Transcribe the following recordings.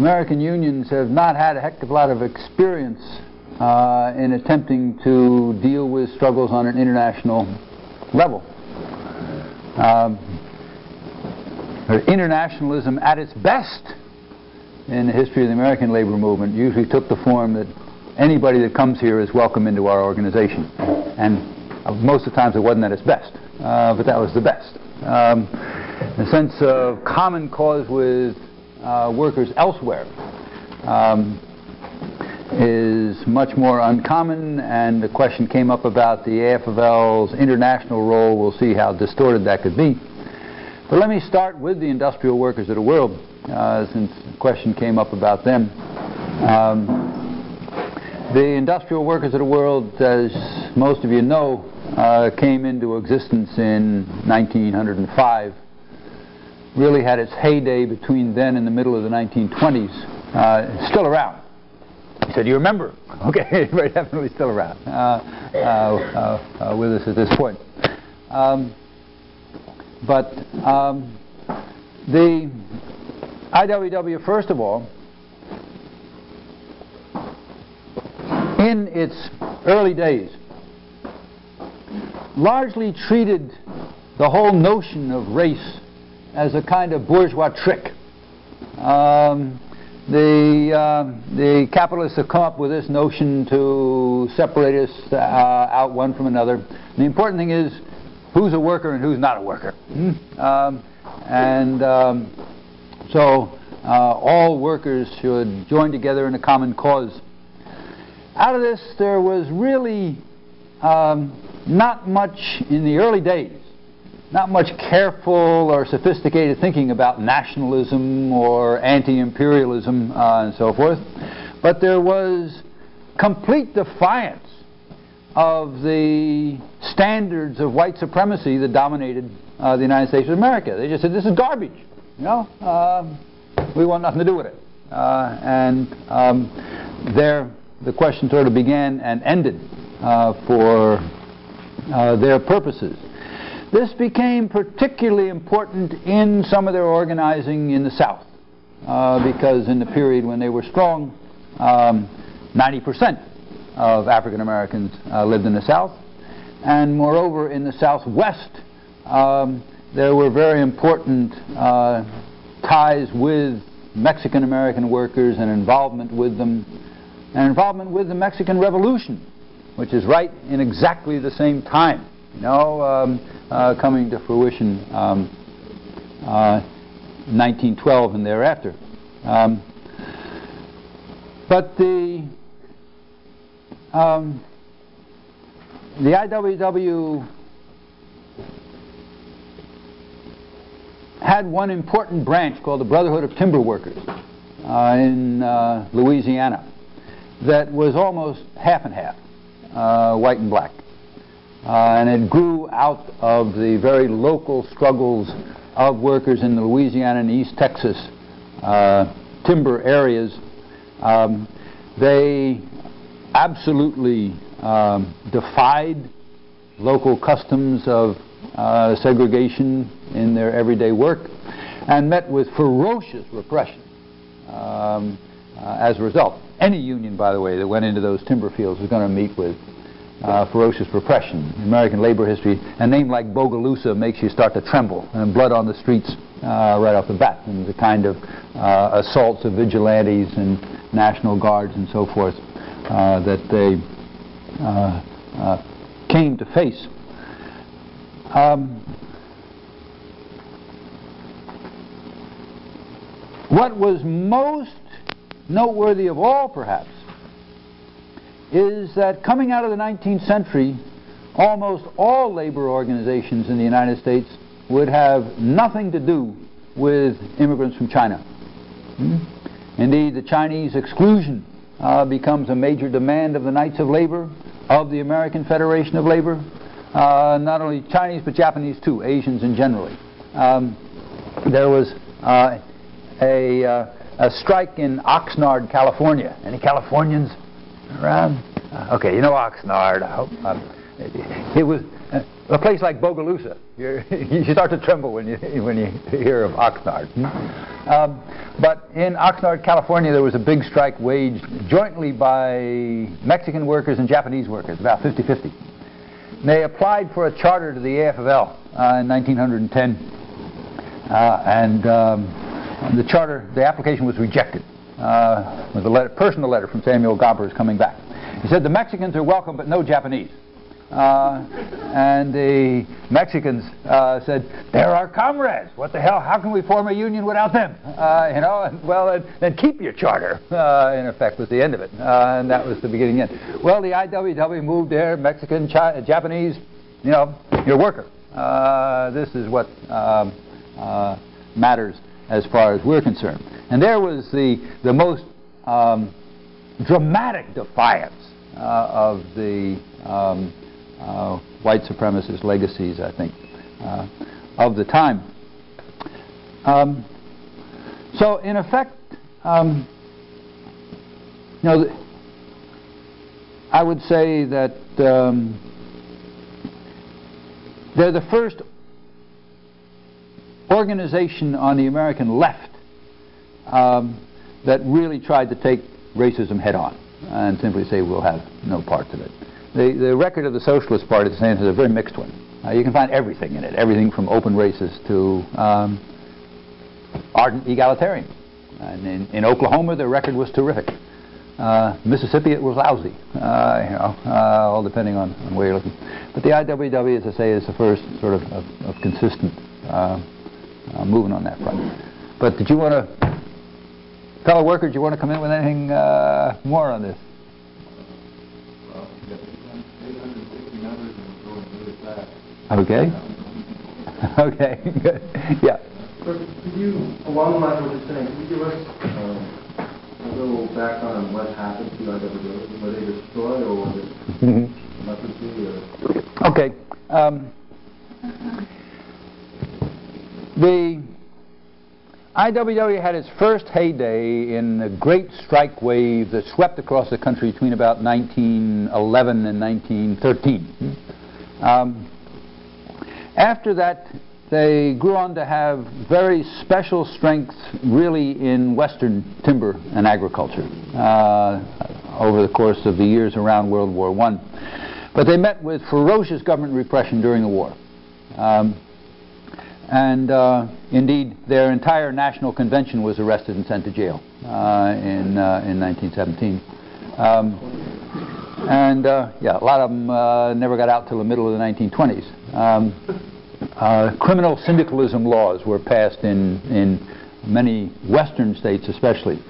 American unions have not had a heck of a lot of experience uh, in attempting to deal with struggles on an international level. Um, internationalism at its best in the history of the American labor movement usually took the form that anybody that comes here is welcome into our organization. And uh, most of the times it wasn't at its best, uh, but that was the best. Um, the sense of common cause with uh, workers elsewhere um, is much more uncommon, and the question came up about the AFL's international role. We'll see how distorted that could be. But let me start with the industrial workers of the world, uh, since the question came up about them. Um, the industrial workers of the world, as most of you know, uh, came into existence in 1905. Really had its heyday between then and the middle of the 1920s. Uh, still around. He said, "You remember?" Okay, very definitely still around uh, uh, uh, uh, with us at this point. Um, but um, the IWW, first of all, in its early days, largely treated the whole notion of race as a kind of bourgeois trick. Um, the, uh, the capitalists have come up with this notion to separate us uh, out one from another. The important thing is who's a worker and who's not a worker. Mm. Um, and um, so uh, all workers should join together in a common cause. Out of this, there was really um, not much in the early days, not much careful or sophisticated thinking about nationalism or anti-imperialism uh, and so forth, but there was complete defiance of the standards of white supremacy that dominated uh, the United States of America. They just said, this is garbage. You know, um, we want nothing to do with it. Uh, and um, there, the question sort of began and ended uh, for uh, their purposes. This became particularly important in some of their organizing in the South, uh, because in the period when they were strong, 90% um, of African Americans uh, lived in the South. And moreover, in the Southwest, um, there were very important uh, ties with Mexican American workers and involvement with them, and involvement with the Mexican Revolution, which is right in exactly the same time, you know, um, uh, coming to fruition um, uh, 1912 and thereafter. Um, but the um, the IWW had one important branch called the Brotherhood of Timber Workers uh, in uh, Louisiana that was almost half and half, uh, white and black. Uh, and it grew out of the very local struggles of workers in the Louisiana and East Texas uh, timber areas. Um, they absolutely um, defied local customs of uh, segregation in their everyday work and met with ferocious repression um, uh, as a result. Any union, by the way, that went into those timber fields was going to meet with uh, ferocious repression. In American labor history, a name like Bogalusa makes you start to tremble, and blood on the streets uh, right off the bat, and the kind of uh, assaults of vigilantes and National Guards and so forth uh, that they uh, uh, came to face. Um, what was most noteworthy of all, perhaps, is that coming out of the 19th century, almost all labor organizations in the United States would have nothing to do with immigrants from China. Hmm? Indeed, the Chinese exclusion uh, becomes a major demand of the Knights of Labor, of the American Federation of Labor, uh, not only Chinese but Japanese too, Asians in generally. Um, there was uh, a, uh, a strike in Oxnard, California. Any Californians around? Uh, okay, you know Oxnard. I hope. It was uh, a place like Bogalusa. You're, you start to tremble when you when you hear of Oxnard. Um, but in Oxnard, California, there was a big strike waged jointly by Mexican workers and Japanese workers, about 50-50. They applied for a charter to the AFL uh, in 1910, uh, and um, the charter, the application was rejected. Uh, with a letter, personal letter from Samuel Gompers coming back. He said, the Mexicans are welcome, but no Japanese. Uh, and the Mexicans uh, said, "They're our comrades. What the hell? How can we form a union without them?" Uh, you know, and, well, then, then keep your charter. Uh, in effect, was the end of it, uh, and that was the beginning. End. Well, the IWW moved there. Mexican, Japanese, you know, your worker. Uh, this is what um, matters as far as we're concerned. And there was the the most um, dramatic defiance of the um, uh, white supremacist legacies, I think, uh, of the time. Um, so, in effect, um, you know, I would say that um, they're the first organization on the American left um, that really tried to take racism head on and simply say we'll have no part of it. The, the record of the Socialist Party, the is a very mixed one. Uh, you can find everything in it, everything from open races to um, ardent egalitarians. And in, in, Oklahoma, the record was terrific. Uh, Mississippi, it was lousy, uh, you know, uh, all depending on, on, where you're looking. But the IWW, as I say, is the first sort of, of, of consistent uh, uh, movement on that front. But did you want to, fellow worker, do you want to come in with anything more on this? Okay. okay. Good. Yeah. Could you, along the lines of what you're saying, could you give us um, a little background on what happened to IWW? Were they destroyed or was it mm-hmm. leprosy? Or? Okay. Um, the IWW had its first heyday in the great strike wave that swept across the country between about 1911 and 1913. Um, after that, they grew on to have very special strength really in western timber and agriculture uh, over the course of the years around World War I. But they met with ferocious government repression during the war. Um, and uh, indeed, their entire national convention was arrested and sent to jail uh, in, uh, in 1917. Um, and uh, yeah, a lot of them uh, never got out till the middle of the 1920s. Um, uh, criminal syndicalism laws were passed in, in many western states especially.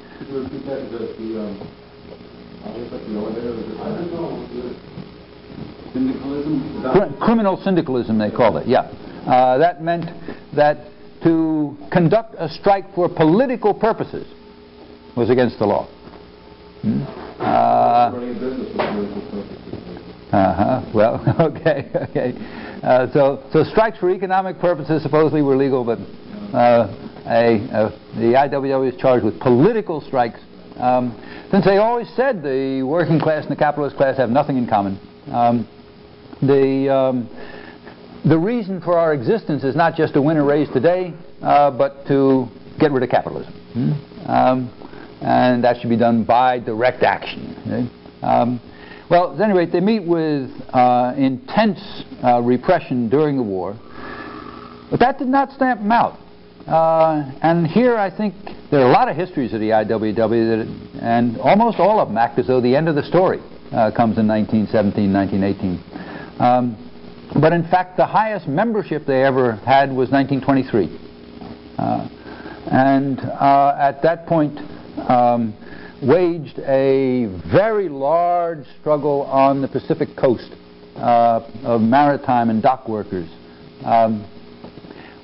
Criminal syndicalism, they called it, yeah. Uh, that meant that to conduct a strike for political purposes was against the law. Hmm? Uh, uh-huh. Well, okay, okay. Uh, so, so strikes for economic purposes supposedly were legal, but uh, a, the IWW is charged with political strikes. Um, since they always said the working class and the capitalist class have nothing in common, um, the um, the reason for our existence is not just to win a race today, uh, but to get rid of capitalism. Hmm? Um, and that should be done by direct action. Okay? Um, well, at any rate, they meet with uh, intense uh, repression during the war, but that did not stamp them out. Uh, and here I think there are a lot of histories of the IWW, that, and almost all of them act as though the end of the story uh, comes in 1917, 1918. Um, but in fact, the highest membership they ever had was 1923. Uh, and uh, at that point, um, waged a very large struggle on the Pacific coast uh, of maritime and dock workers um,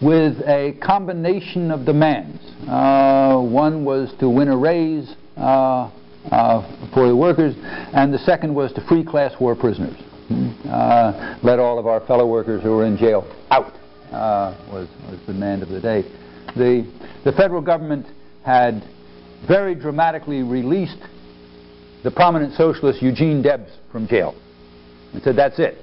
with a combination of demands. Uh, one was to win a raise uh, uh, for the workers, and the second was to free class war prisoners uh, let all of our fellow workers who were in jail out uh, was, was the demand of the day. The, the federal government had very dramatically released the prominent socialist Eugene Debs from jail and said, that's it.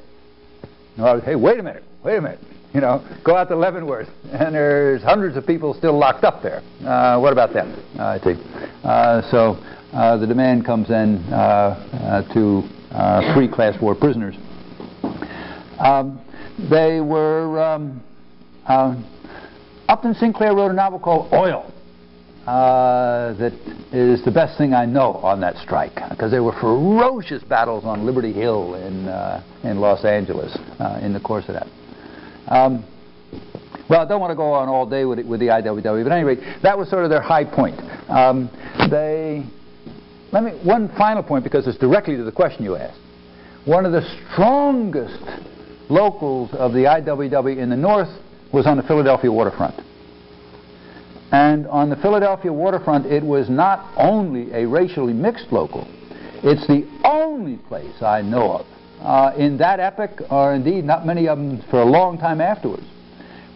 Well, hey, wait a minute, wait a minute. You know, go out to Leavenworth, and there's hundreds of people still locked up there. Uh, what about them? I think. Uh, so uh, the demand comes in uh, uh, to uh, free class war prisoners. Um, they were. Um, um, Upton Sinclair wrote a novel called Oil. Uh, that is the best thing I know on that strike because there were ferocious battles on Liberty Hill in uh, in Los Angeles uh, in the course of that. Um, well, I don't want to go on all day with, it, with the IWW, but at any rate, that was sort of their high point. Um, they let me one final point because it's directly to the question you asked. One of the strongest locals of the IWW in the North was on the Philadelphia waterfront. And on the Philadelphia waterfront, it was not only a racially mixed local, it's the only place I know of uh, in that epoch, or indeed not many of them for a long time afterwards,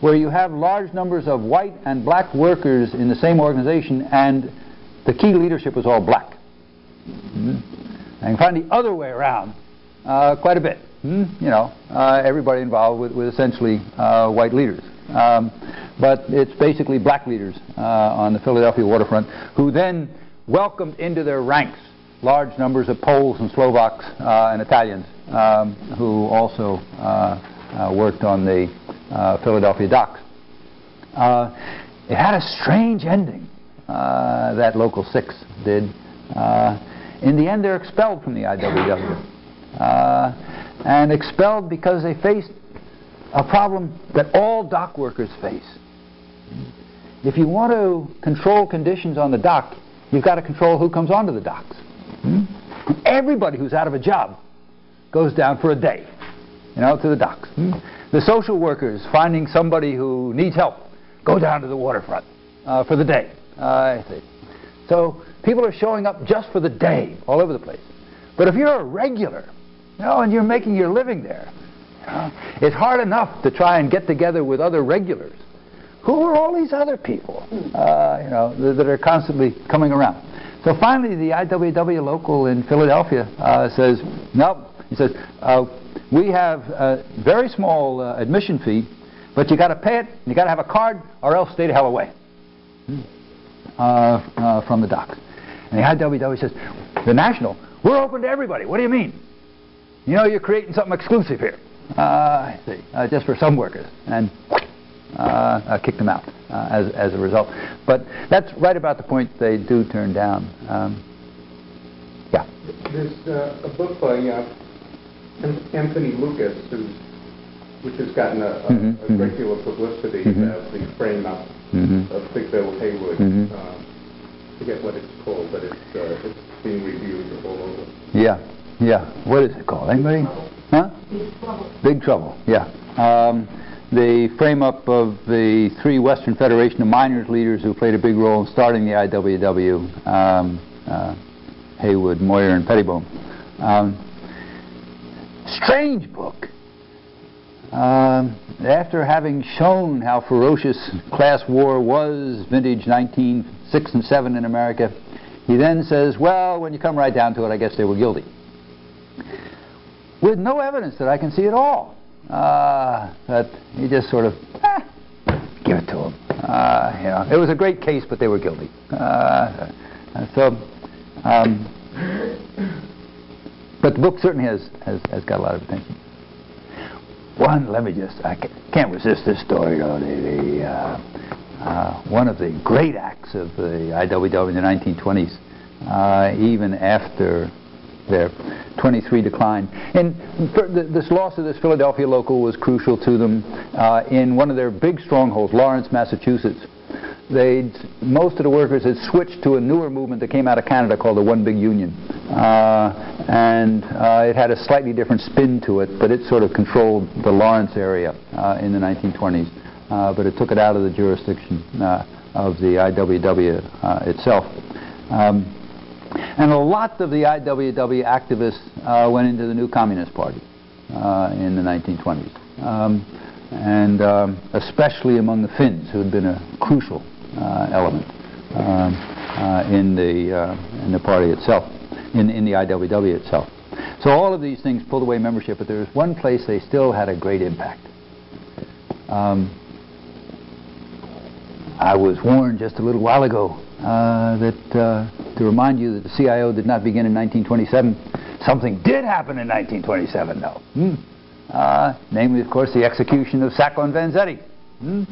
where you have large numbers of white and black workers in the same organization and the key leadership was all black. Mm -hmm. And find the other way around uh, quite a bit. Mm -hmm. You know, uh, everybody involved with, with essentially uh, white leaders. Um, but it's basically black leaders uh, on the Philadelphia waterfront who then welcomed into their ranks large numbers of Poles and Slovaks uh, and Italians um, who also uh, uh worked on the uh, Philadelphia docks. Uh, it had a strange ending, that Local 6 did. In the end, they're expelled from the IWW. and expelled because they faced a problem that all dock workers face. If you want to control conditions on the dock, you've got to control who comes onto the docks. Everybody who's out of a job goes down for a day, you know, to the docks. The social workers finding somebody who needs help go down to the waterfront uh, for the day. Uh, so people are showing up just for the day all over the place. But if you're a regular, you know, and you're making your living there, it's hard enough to try and get together with other regulars. Who are all these other people, uh, you know, that, that, are constantly coming around? So finally, the IWW local in Philadelphia uh, says, no, he says, uh, we have a very small uh, admission fee, but you got to pay it, you got to have a card, or else stay the hell away uh, uh, from the docks. And the IWW says, the National, we're open to everybody. What do you mean? You know, you're creating something exclusive here. Uh, I see, uh, just for some workers, and uh, kick them out as, as a result. But that's right about the point they do turn down. Um, yeah. There's a book by Anthony Lukas, who's which has gotten a, a, mm -hmm, a mm-hmm. great deal of publicity, mm -hmm. uh, the frame up mm -hmm. of Big Bill Haywood. Mm-hmm. Um, forget what it's called, but it's uh, it's being reviewed all over. Yeah, yeah. What is it called? Anybody? Huh? Big Trouble. Big Trouble, yeah. Um, the frame-up of the three Western Federation of Miners leaders who played a big role in starting the IWW, um, uh, Haywood, Moyer, and Pettibone. Um, strange book. Um, after having shown how ferocious class war was, vintage 1906 and 7 in America, he then says, well, when you come right down to it, I guess they were guilty with no evidence that I can see at all. Uh, that he just sort of, eh, give it to him. Uh, you know, it was a great case, but they were guilty. Uh, so, um, but the book certainly has, has, has got a lot of attention. One, let me just, I can't resist this story, though. The, the uh, uh, one of the great acts of the IWW in the 1920s, uh, even after their 23 decline. And this loss of this Philadelphia local was crucial to them uh, in one of their big strongholds, Lawrence, Massachusetts. They most of the workers had switched to a newer movement that came out of Canada called the One Big Union, uh, and uh, it had a slightly different spin to it, but it sort of controlled the Lawrence area uh, in the 1920s. Uh, but it took it out of the jurisdiction uh, of the IWW itself. Um, and a lot of the IWW activists uh, went into the new Communist Party uh, in the 1920s. Um, and um, especially among the Finns, who had been a crucial uh, element um, uh, in, the, uh, in the party itself, in, in the IWW itself. So all of these things pulled away membership, but there was one place they still had a great impact. Um, I was warned just a little while ago uh, that uh, to remind you that the CIO did not begin in 1927. Something did happen in 1927, though. Hmm. Uh, namely, of course, the execution of Sacco and Vanzetti. Hmm.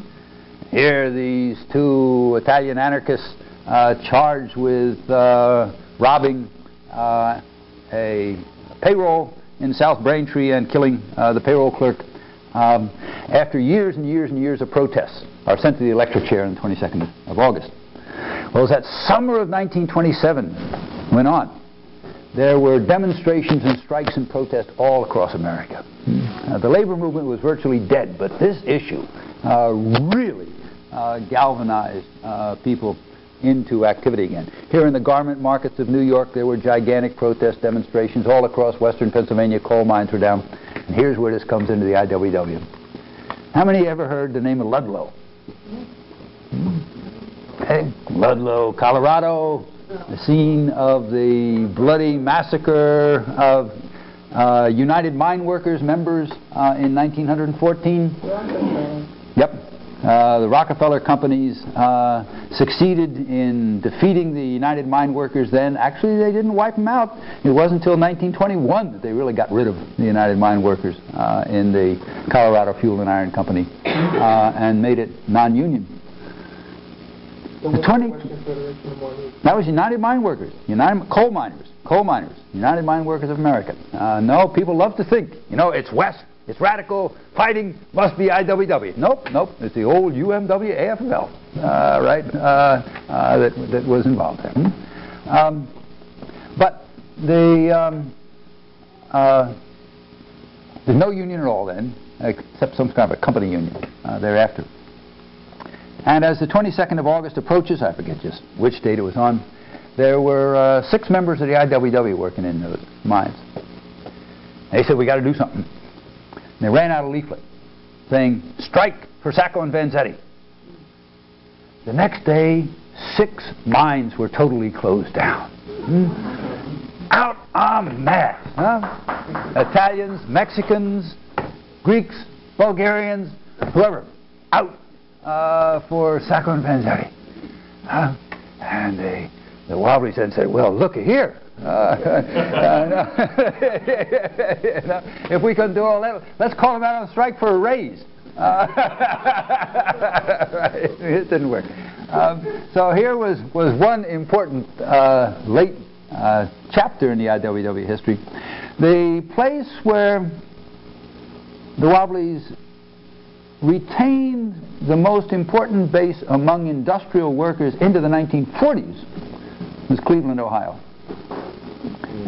Here, these two Italian anarchists uh, charged with uh, robbing uh, a payroll in South Braintree and killing the payroll clerk um, after years and years and years of protests are sent to the electric chair on the 22nd of August. Well, as that summer of 1927 went on, there were demonstrations and strikes and protests all across America. Uh, the labor movement was virtually dead, but this issue uh, really uh, galvanized uh, people into activity again. Here in the garment markets of New York, there were gigantic protest demonstrations all across western Pennsylvania. Coal mines were down. And here's where this comes into the IWW. How many ever heard the name of Ludlow? Okay. Ludlow, Colorado, the scene of the bloody massacre of uh, United Mine Workers members uh, in 1914. Yep. Uh, the Rockefeller companies uh, succeeded in defeating the United Mine Workers then. Actually, they didn't wipe them out. It wasn't until 1921 that they really got rid of the United Mine Workers uh, in the Colorado Fuel and Iron Company uh, and made it non-union. The 20, that was United Mine Workers, United Coal Miners, Coal Miners, United Mine Workers of America. Uh, no, people love to think, you know, it's West it's radical. Fighting must be IWW. Nope, nope. It's the old UMW AFL, uh, right, uh, uh, that, that was involved there. Hmm? Um, but the, um, uh, there's no union at all then, except some kind of a company union uh, thereafter. And as the 22nd of August approaches, I forget just which date it was on, there were uh, six members of the IWW working in those mines. They said, we got to do something. And they ran out a leaflet saying, strike for Sacco and Vanzetti. The next day, six mines were totally closed down. Hmm? Out en masse. Huh? Italians, Mexicans, Greeks, Bulgarians, whoever, out uh, for Sacco and Vanzetti. Huh? And they, the Wobbly said, well, look here. Uh, if we couldn't do all that, let's call them out on strike for a raise. It didn't work. Um, so here was, was one important uh, late uh, chapter in the IWW history. The place where the Wobblies retained the most important base among industrial workers into the 1940s was Cleveland, Ohio.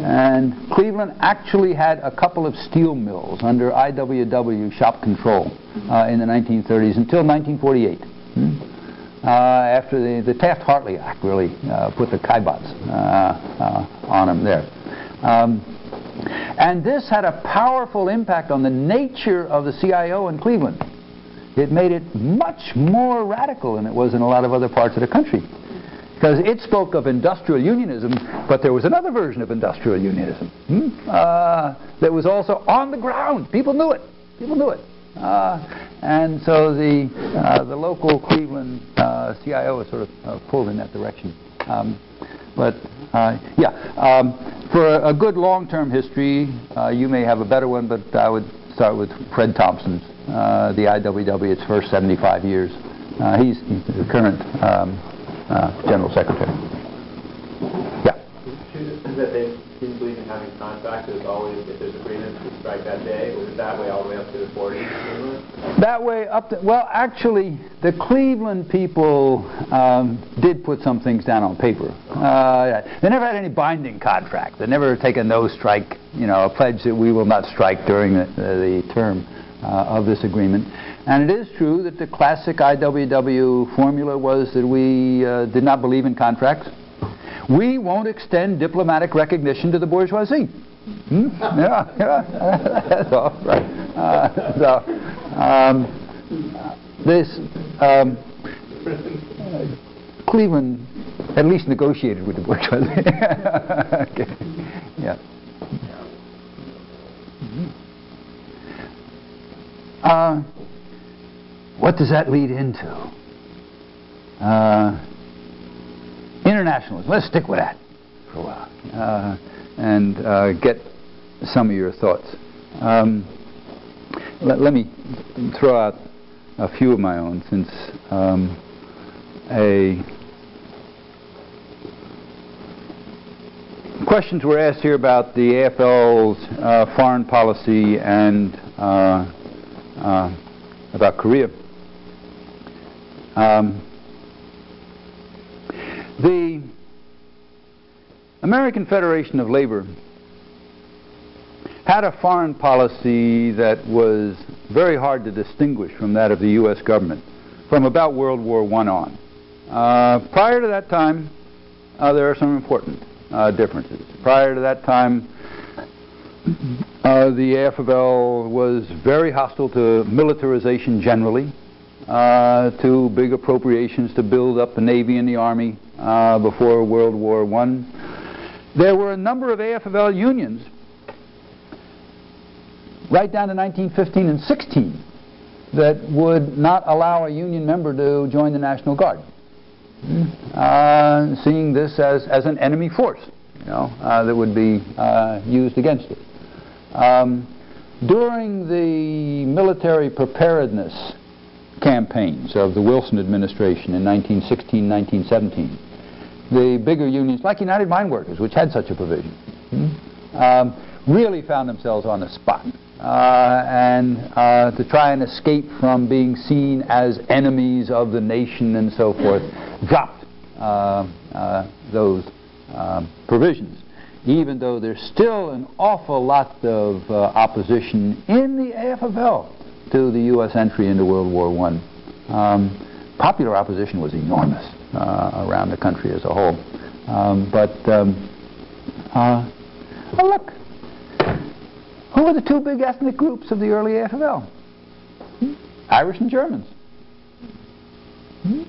And Cleveland actually had a couple of steel mills under IWW shop control uh, in the 1930s until 1948. Hmm? Uh, after the, the Taft-Hartley Act really uh, put the kibosh uh, uh, on them there. Um, and this had a powerful impact on the nature of the CIO in Cleveland. It made it much more radical than it was in a lot of other parts of the country. Because it spoke of industrial unionism, but there was another version of industrial unionism hmm? uh, that was also on the ground. People knew it. People knew it. Uh, and so the, uh, the local Cleveland uh, CIO was sort of uh, pulled in that direction. Um, but uh, yeah, um, for a, good long-term history, you may have a better one, but I would start with Fred Thompson's, the IWW, its first 75 years. he's, he's the current um, uh, General Secretary. Yeah. That they didn't believe in having contracts, it was always, if there's agreements, we strike that day. Was it that way all the way up to the 40s? That way up to, well, actually, the Cleveland people um, did put some things down on paper. Uh, they never had any binding contract. They never taken no strike, you know, a pledge that we will not strike during the, the term uh, of this agreement. And it is true that the classic IWW formula was that we uh, did not believe in contracts. We won't extend diplomatic recognition to the bourgeoisie. Hmm? Yeah, yeah, that's all right. Uh, so, um, this um, Cleveland at least negotiated with the bourgeoisie. okay. Yeah. Uh, what does that lead into? Uh, internationalism. Let's stick with that for a while uh, and uh, get some of your thoughts. Um, let, let, me throw out a few of my own since um, a questions were asked here about the AFL's uh, foreign policy and uh, uh, about Korea. Um, the American Federation of Labor had a foreign policy that was very hard to distinguish from that of the U.S. government from about World War I on. Uh, prior to that time, uh, there are some important uh, differences. Prior to that time, uh, the AFL was very hostile to militarization generally, uh, to big appropriations to build up the Navy and the Army uh, before World War I. There were a number of AFL unions right down to 1915 and 16 that would not allow a union member to join the National Guard, uh, seeing this as, as an enemy force you know, uh, that would be uh, used against it. Um, during the military preparedness campaigns of the Wilson administration in 1916, 1917, the bigger unions, like United Mine Workers, which had such a provision, hmm, um, really found themselves on the spot. Uh, and uh, to try and escape from being seen as enemies of the nation and so forth, dropped uh, uh those um, provisions even though there's still an awful lot of uh, opposition in the AFL to the U.S. entry into World War I. Um, popular opposition was enormous uh, around the country as a whole. Um, but, um, uh, oh look, who were the two big ethnic groups of the early AFL? Hmm? Irish and Germans. Hmm?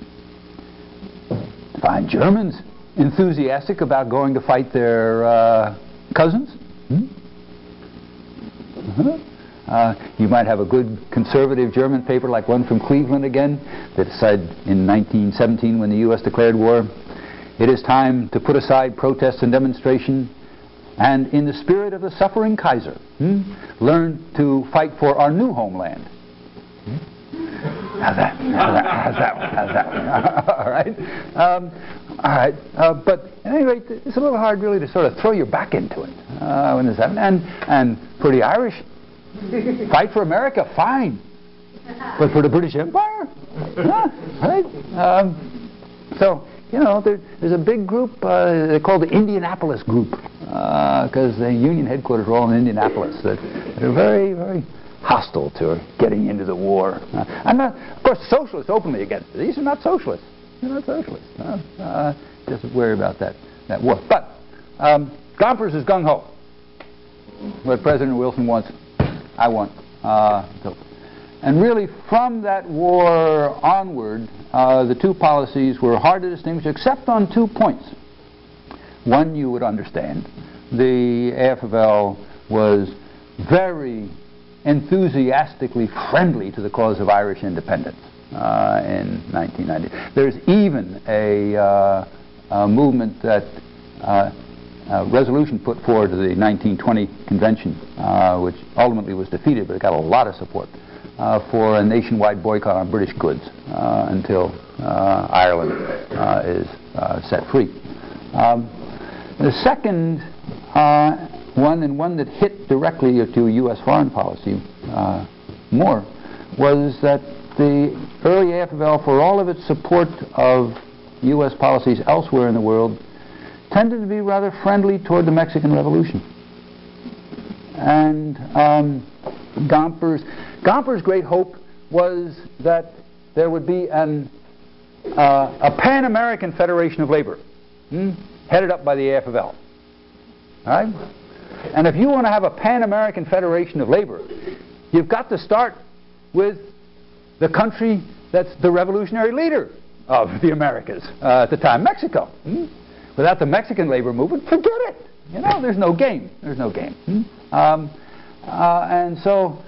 Find Germans enthusiastic about going to fight their uh, cousins. Hmm? Uh-huh. Uh, you might have a good conservative German paper like one from Cleveland again that said in 1917 when the U.S. declared war, it is time to put aside protest and demonstration and in the spirit of the suffering Kaiser, hmm, learn to fight for our new homeland. Hmm? How's that? How's that? How's that? All right. Um, all right. Uh, but at any rate, it's a little hard really to sort of throw your back into it uh, when this happens. And, and the Irish, fight for America, fine. But for the British Empire? right? Um, so, you know, there, there's a big group, uh, they're called the Indianapolis Group, because uh, the Union headquarters are all in Indianapolis. That, they're very, very hostile to getting into the war. Uh, I'm not, of course, socialists openly against it. These are not socialists. They're not socialists. Uh, uh, just worry about that, that war. But um, Gompers is gung-ho. What President Wilson wants, I want. Uh, so. And really, from that war onward, uh, the two policies were hard to distinguish, except on two points. One, you would understand, the AFL was very enthusiastically friendly to the cause of Irish independence uh, in 1990. There's even a, uh, a movement that uh, resolution put forward to the 1920 convention, uh, which ultimately was defeated, but it got a lot of support uh, for a nationwide boycott on British goods uh, until Ireland is set free. Um, the second one, and one that hit directly to U.S. foreign policy more, was that the early AFL, for all of its support of U.S. policies elsewhere in the world, tended to be rather friendly toward the Mexican Revolution. And um, Gomper's, Gomper's great hope was that there would be an, uh, a Pan-American Federation of Labor, hmm, headed up by the AFL. All right? And if you want to have a Pan-American Federation of Labor, you've got to start with the country that's the revolutionary leader of the Americas uh, at the time, Mexico. Hmm? Without the Mexican labor movement, forget it. You know, there's no game. There's no game. Hmm? Um, uh, and so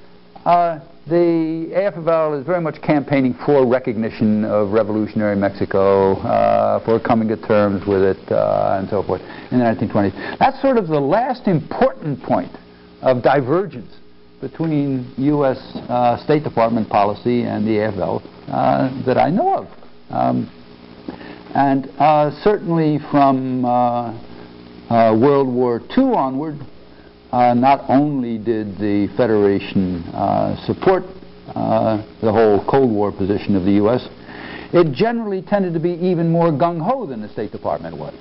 uh, the AFL is very much campaigning for recognition of revolutionary Mexico, uh, for coming to terms with it, uh, and so forth in the 1920s. That's sort of the last important point of divergence between U.S. Uh, State Department policy and the AFL uh, that I know of. Um, and uh, certainly from World War II onward, uh, not only did the Federation uh, support uh, the whole Cold War position of the U.S., it generally tended to be even more gung-ho than the State Department was.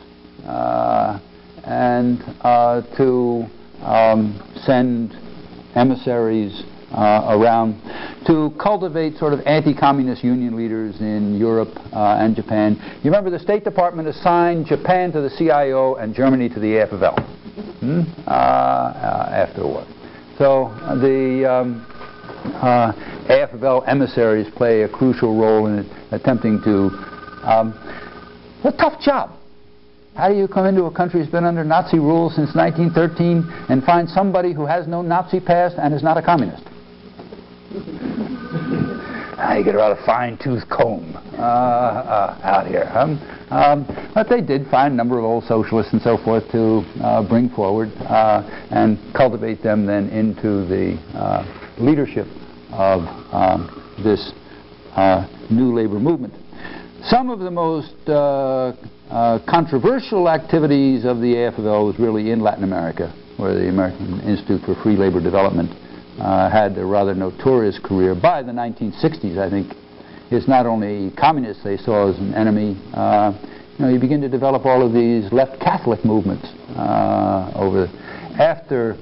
Uh, and uh, to um, send emissaries uh, around to cultivate sort of anti-communist union leaders in Europe uh, and Japan. You remember the State Department assigned Japan to the CIO and Germany to the AFL hmm? uh, uh, after the war. So uh, the um, uh, AFL emissaries play a crucial role in attempting to. Um, a tough job. How do you come into a country that's been under Nazi rule since 1913 and find somebody who has no Nazi past and is not a communist? Ah, you get a rather fine-tooth comb uh, uh, out here. Um, but they did find a number of old socialists and so forth to uh, bring forward uh, and cultivate them then into the uh, leadership of um, this uh, new labor movement. Some of the most controversial activities of the AFL was really in Latin America, where the American Institute for Free Labor Development uh, had a rather notorious career. By the 1960s, I think, it's not only communists they saw as an enemy. Uh, you know, you begin to develop all of these left Catholic movements uh, over after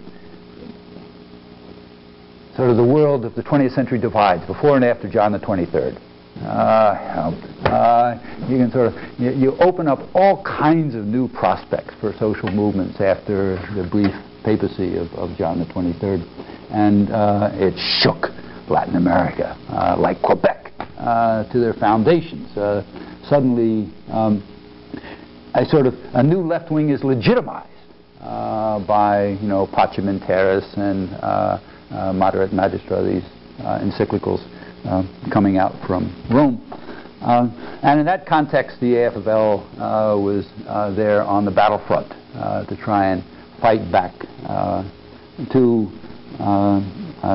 sort of the world of the 20th century divides, before and after John the 23rd. Uh, uh, you can sort of you, you, open up all kinds of new prospects for social movements after the brief papacy of, of John the 23rd and uh, it shook Latin America, uh, like Quebec, uh, to their foundations. Uh, suddenly, um, a sort of a new left wing is legitimized uh, by you know Pacem in Terris and uh, Mater et Magistra, these encyclicals coming out from Rome. and in that context, the AFL was there on the battlefront to try and fight back to uh, uh,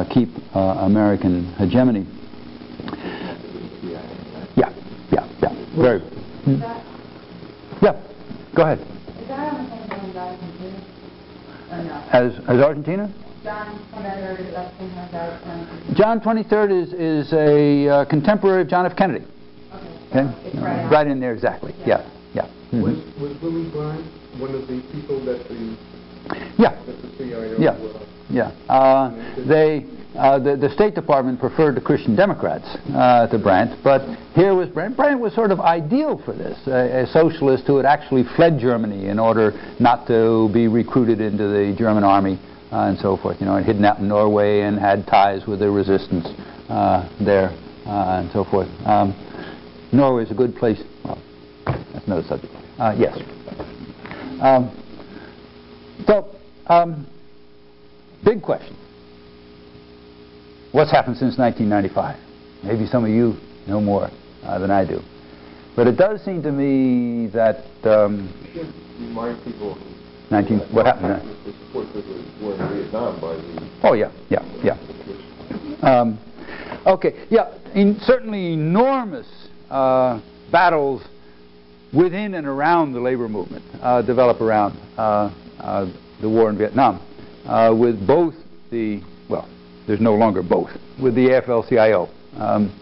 keep uh, American hegemony. Yeah, yeah, yeah. Very. Hmm. Yeah, go ahead. As, as Argentina? John 23rd is, is a uh, contemporary of John F. Kennedy. Okay. okay? Right, right, in there, exactly. Yeah, yeah. yeah. Mm -hmm. Was, was Willy Brandt one of the people that the, yeah. that the CIO yeah. Yeah. Uh, they, uh, the, the, State Department preferred the Christian Democrats uh, to Brandt, but here was Brandt. Brandt was sort of ideal for this, a, a, socialist who had actually fled Germany in order not to be recruited into the German army uh, and so forth. You know, and hidden out in Norway and had ties with the resistance uh, there uh, and so forth. Um, Norway is a good place. Well, that's another subject. yes. Um, so. Um, Big question. What's happened since 1995? Maybe some of you know more uh, than I do. But it does seem to me that... Um, remind people... 19, what happened? The the... Oh, yeah, yeah, yeah. Um, okay, yeah, in certainly enormous uh, battles within and around the labor movement uh, develop around uh, uh the war in Vietnam uh, with both the, well, there's no longer both, with the AFL-CIO. Um,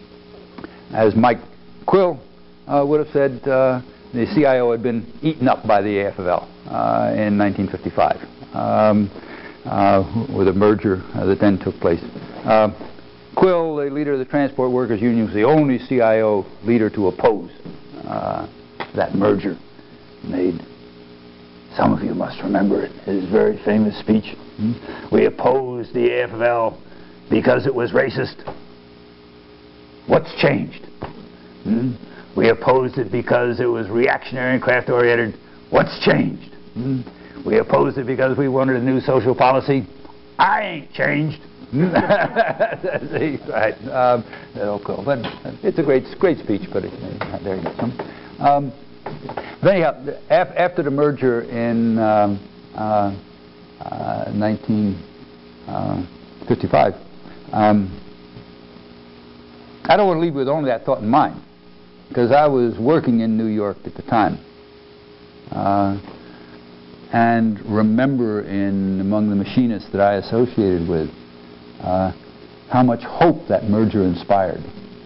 as Mike Quill uh, would have said, uh, the CIO had been eaten up by the AFL uh, in 1955 um, uh, with a merger that then took place. Quill, the leader of the Transport Workers Union, was the only CIO leader to oppose uh, that merger made some of you must remember it, his very famous speech. Hmm? We opposed the AFL because it was racist. What's changed? Hmm? We opposed it because it was reactionary and craft oriented. What's changed? Hmm? We opposed it because we wanted a new social policy. I ain't changed. Right. Um, that'll. But it's a great, great speech. But it, uh, there you go. Um, but anyhow, af- after the merger in um, uh, uh, 1955, um, I don't want to leave with only that thought in mind, because I was working in New York at the time. Uh, and remember in among the machinists that I associated with uh, how much hope that merger inspired.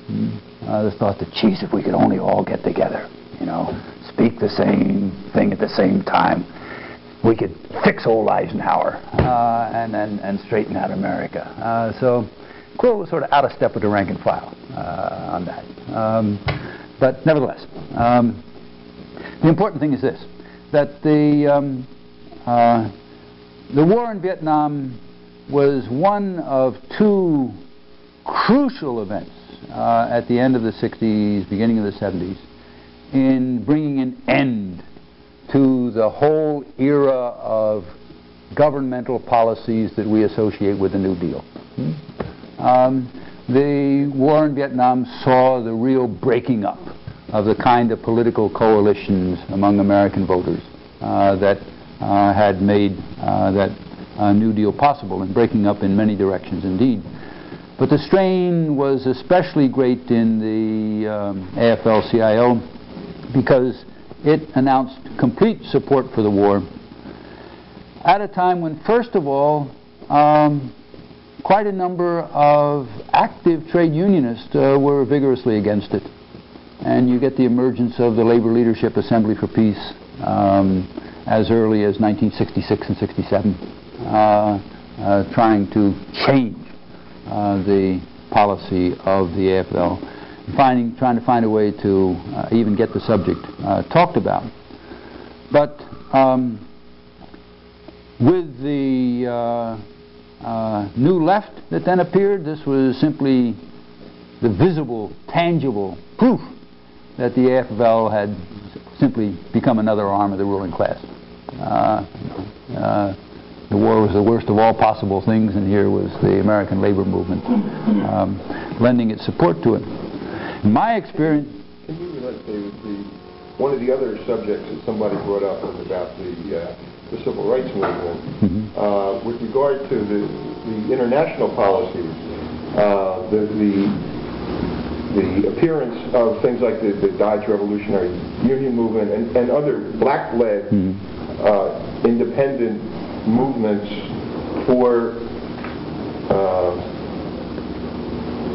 Mm. I just thought that, geez, if we could only all get together, you know, speak the same thing at the same time, we could fix old Eisenhower uh, and, and, and straighten out America. Uh, so Quill was sort of out of step with the rank and file uh, on that. Um, but nevertheless, um, the important thing is this, that the, um, uh, the war in Vietnam was one of two crucial events uh, at the end of the 60s, beginning of the 70s, in bringing an end to the whole era of governmental policies that we associate with the New Deal. Um, the war in Vietnam saw the real breaking up of the kind of political coalitions among American voters uh, that uh, had made uh, that uh, New Deal possible and breaking up in many directions indeed. But the strain was especially great in the um, AFL-CIO because it announced complete support for the war at a time when, first of all, um, quite a number of active trade unionists uh, were vigorously against it. And you get the emergence of the Labor Leadership Assembly for Peace um, as early as 1966 and 67, uh, uh, trying to change uh, the policy of the AFL, finding, trying to find a way to uh, even get the subject uh, talked about. But um, with the uh, new left that then appeared, this was simply the visible, tangible proof that the AFL had simply become another arm of the ruling class. Uh, uh, the war was the worst of all possible things, and here was the American labor movement um, lending its support to it. In my experience, Can you relate to the, one of the other subjects that somebody brought up was about the, uh, the civil rights movement. Mhm. Uh, with regard to the, the international policies, uh, the, the the appearance of things like the, the Dodge Revolutionary Union movement and, and other black-led Mhm. uh, independent movements for uh,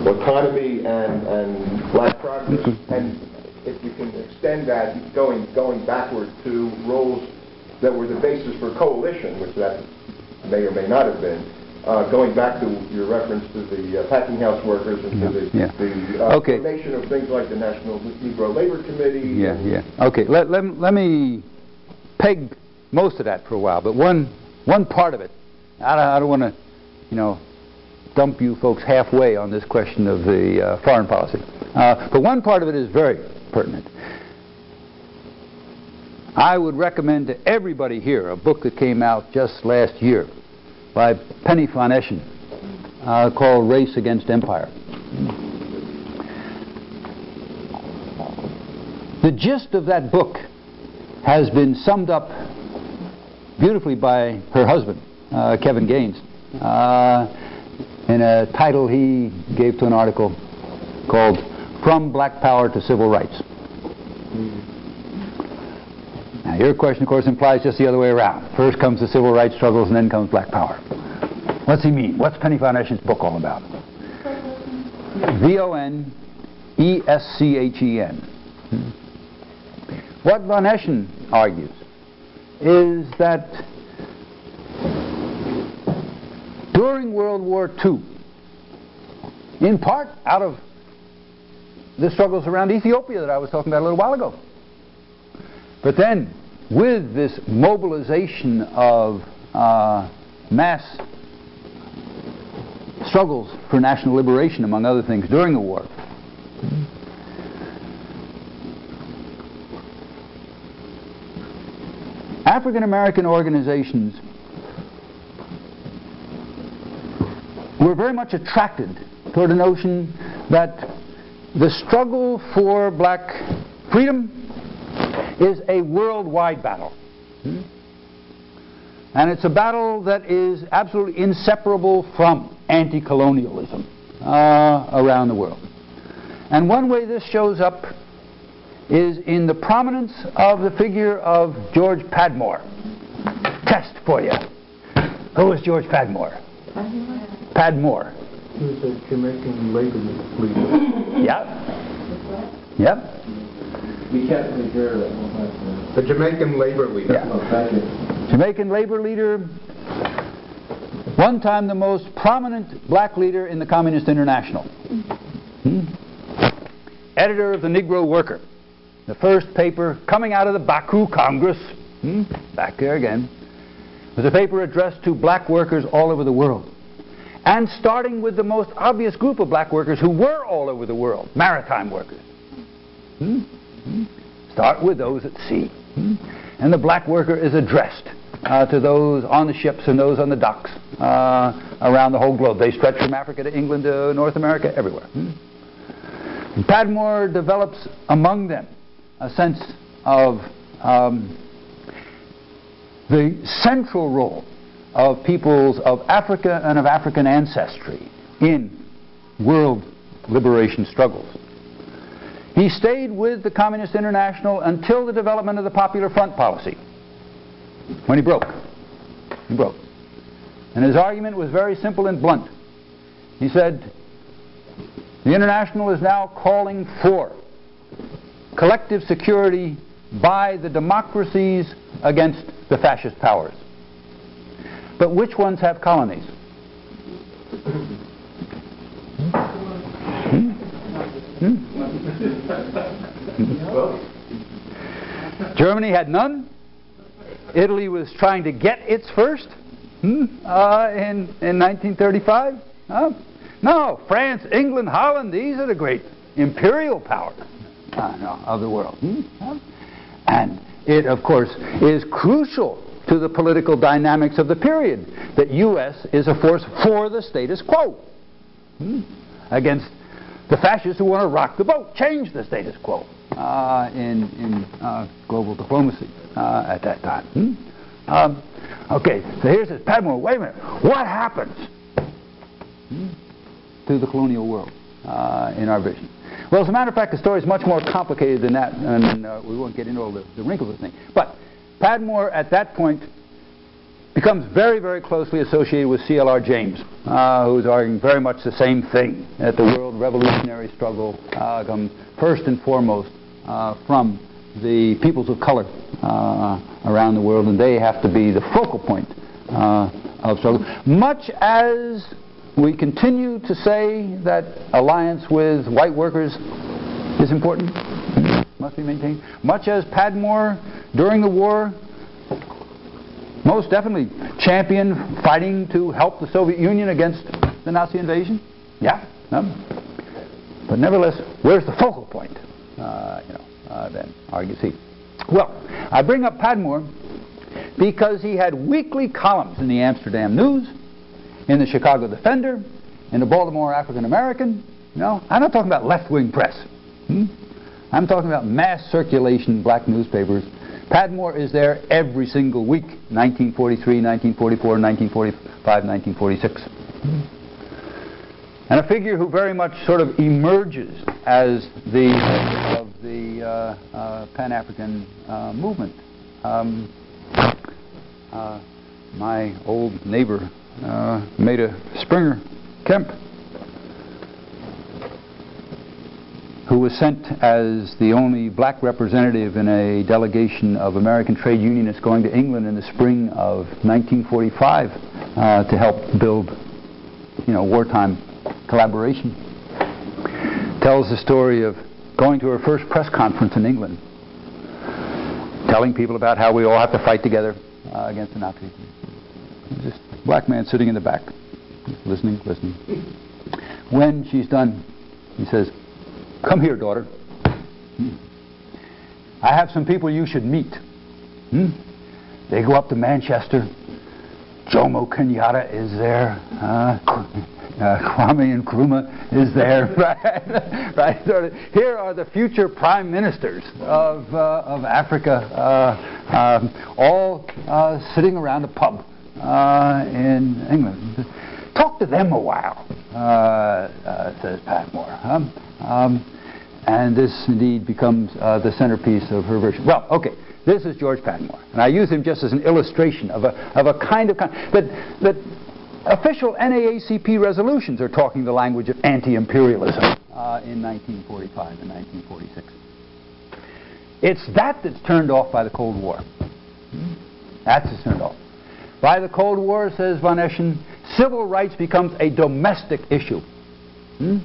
autonomy and, and black progress. And if you can extend that, going, going backward to roles that were the basis for coalition, which that may or may not have been, uh, going back to your reference to the uh, packing house workers and to the, Yeah, yeah. the uh, Okay. formation of things like the National Negro Labor Committee. Yeah, yeah. Okay, let, let, let me peg most of that for a while, but one, one part of it, I don't, I don't want to, you know, dump you folks halfway on this question of the uh, foreign policy. Uh, but one part of it is very pertinent. I would recommend to everybody here a book that came out just last year by Penny von Eschen uh, called Race Against Empire. The gist of that book has been summed up beautifully by her husband, uh, Kevin Gaines, uh, in a title he gave to an article called From Black Power to Civil Rights. Now, your question, of course, implies just the other way around. First comes the civil rights struggles, and then comes black power. What's he mean? What's Penny Eschen's book all about? V-O-N-E-S-C-H-E-N. What von Eschen argues is that during World War II, in part out of the struggles around Ethiopia that I was talking about a little while ago, but then, with this mobilization of uh, mass struggles for national liberation, among other things, during the war, African American organizations were very much attracted toward the notion that the struggle for black freedom is a worldwide battle. Hmm? And it's a battle that is absolutely inseparable from anti-colonialism uh, around the world. And one way this shows up is in the prominence of the figure of George Padmore. Test for you. Who is George Padmore? Padmore. He was a Jamaican labor leader. Yep. Yep. We can't really hear that The Jamaican labor leader. Yeah. Oh, thank you. Jamaican labor leader, one time the most prominent black leader in the Communist International. Hmm? Editor of the Negro Worker, the first paper coming out of the Baku Congress, hmm? back there again, was a paper addressed to black workers all over the world. And starting with the most obvious group of black workers who were all over the world, maritime workers. Hmm? Hmm? Start with those at sea. Hmm? And the black worker is addressed uh, to those on the ships and those on the docks uh, around the whole globe. They stretch from Africa to England to North America, everywhere. Hmm? Padmore develops among them a sense of um, the central role of peoples of Africa and of African ancestry in world liberation struggles. He stayed with the Communist International until the development of the Popular Front policy, when he broke. He broke. And his argument was very simple and blunt. He said, the International is now calling for collective security by the democracies against the fascist powers. But which ones have colonies? Hmm? Hmm? Germany had none. Italy was trying to get its first hmm? uh, in, in 1935. Uh, no, France, England, Holland, these are the great imperial powers uh, no, of the world. Hmm? And it, of course, is crucial to the political dynamics of the period that U.S. is a force for the status quo hmm? against the fascists who want to rock the boat, change the status quo uh, in, in uh, global diplomacy uh, at that time. Hmm? Um, okay, so here's this Padmore. Wait a minute. What happens hmm, to the colonial world uh, in our vision? Well, as a matter of fact, the story is much more complicated than that, and uh, we won't get into all the, the wrinkles of the thing. But Padmore, at that point, becomes very, very closely associated with C.L.R. James, uh, who's arguing very much the same thing, that the world revolutionary struggle uh, comes first and foremost uh, from the peoples of color uh, around the world, and they have to be the focal point uh, of struggle. Much as we continue to say that alliance with white workers is important, must be maintained, much as Padmore during the war most definitely championed fighting to help the Soviet Union against the Nazi invasion. Yeah. No. But nevertheless, where's the focal point? Uh, you know, uh, then argues he. Well, I bring up Padmore because he had weekly columns in the Amsterdam News, in the Chicago Defender, in the Baltimore African American. Know, I'm not talking about left-wing press. Hmm? I'm talking about mass circulation black newspapers Padmore is there every single week, 1943, 1944, 1945, 1946. And a figure who very much sort of emerges as the of the uh, uh, Pan-African uh, movement. Um, uh, my old neighbor, uh, Maida Springer Kemp, who was sent as the only black representative in a delegation of American trade unionists going to England in the spring of 1945 uh, to help build, you know, wartime collaboration. Tells the story of going to her first press conference in England, telling people about how we all have to fight together uh, against the Nazis. Just black man sitting in the back, listening, listening. When she's done, he says, Come here, daughter. Hmm. I have some people you should meet. Hmm? They go up to Manchester. Jomo Kenyatta is there. Uh, uh, Kwame Nkrumah is there, right? right? Here are the future prime ministers of, uh, of Africa, uh, um, all uh, sitting around a pub uh, in England. Talk to them a while, uh, says Padmore. Um, um, and this indeed becomes the centerpiece of her version. Well, okay. This is George Padmore, and I use him just as an illustration of a, of a kind of that, that official NAACP resolutions are talking the language of anti-imperialism uh, in 1945 and 1946. It's that that's turned off by the Cold War. Hmm? That's turned off. By the Cold War, says von Eschen, civil rights becomes a domestic issue. Hmm?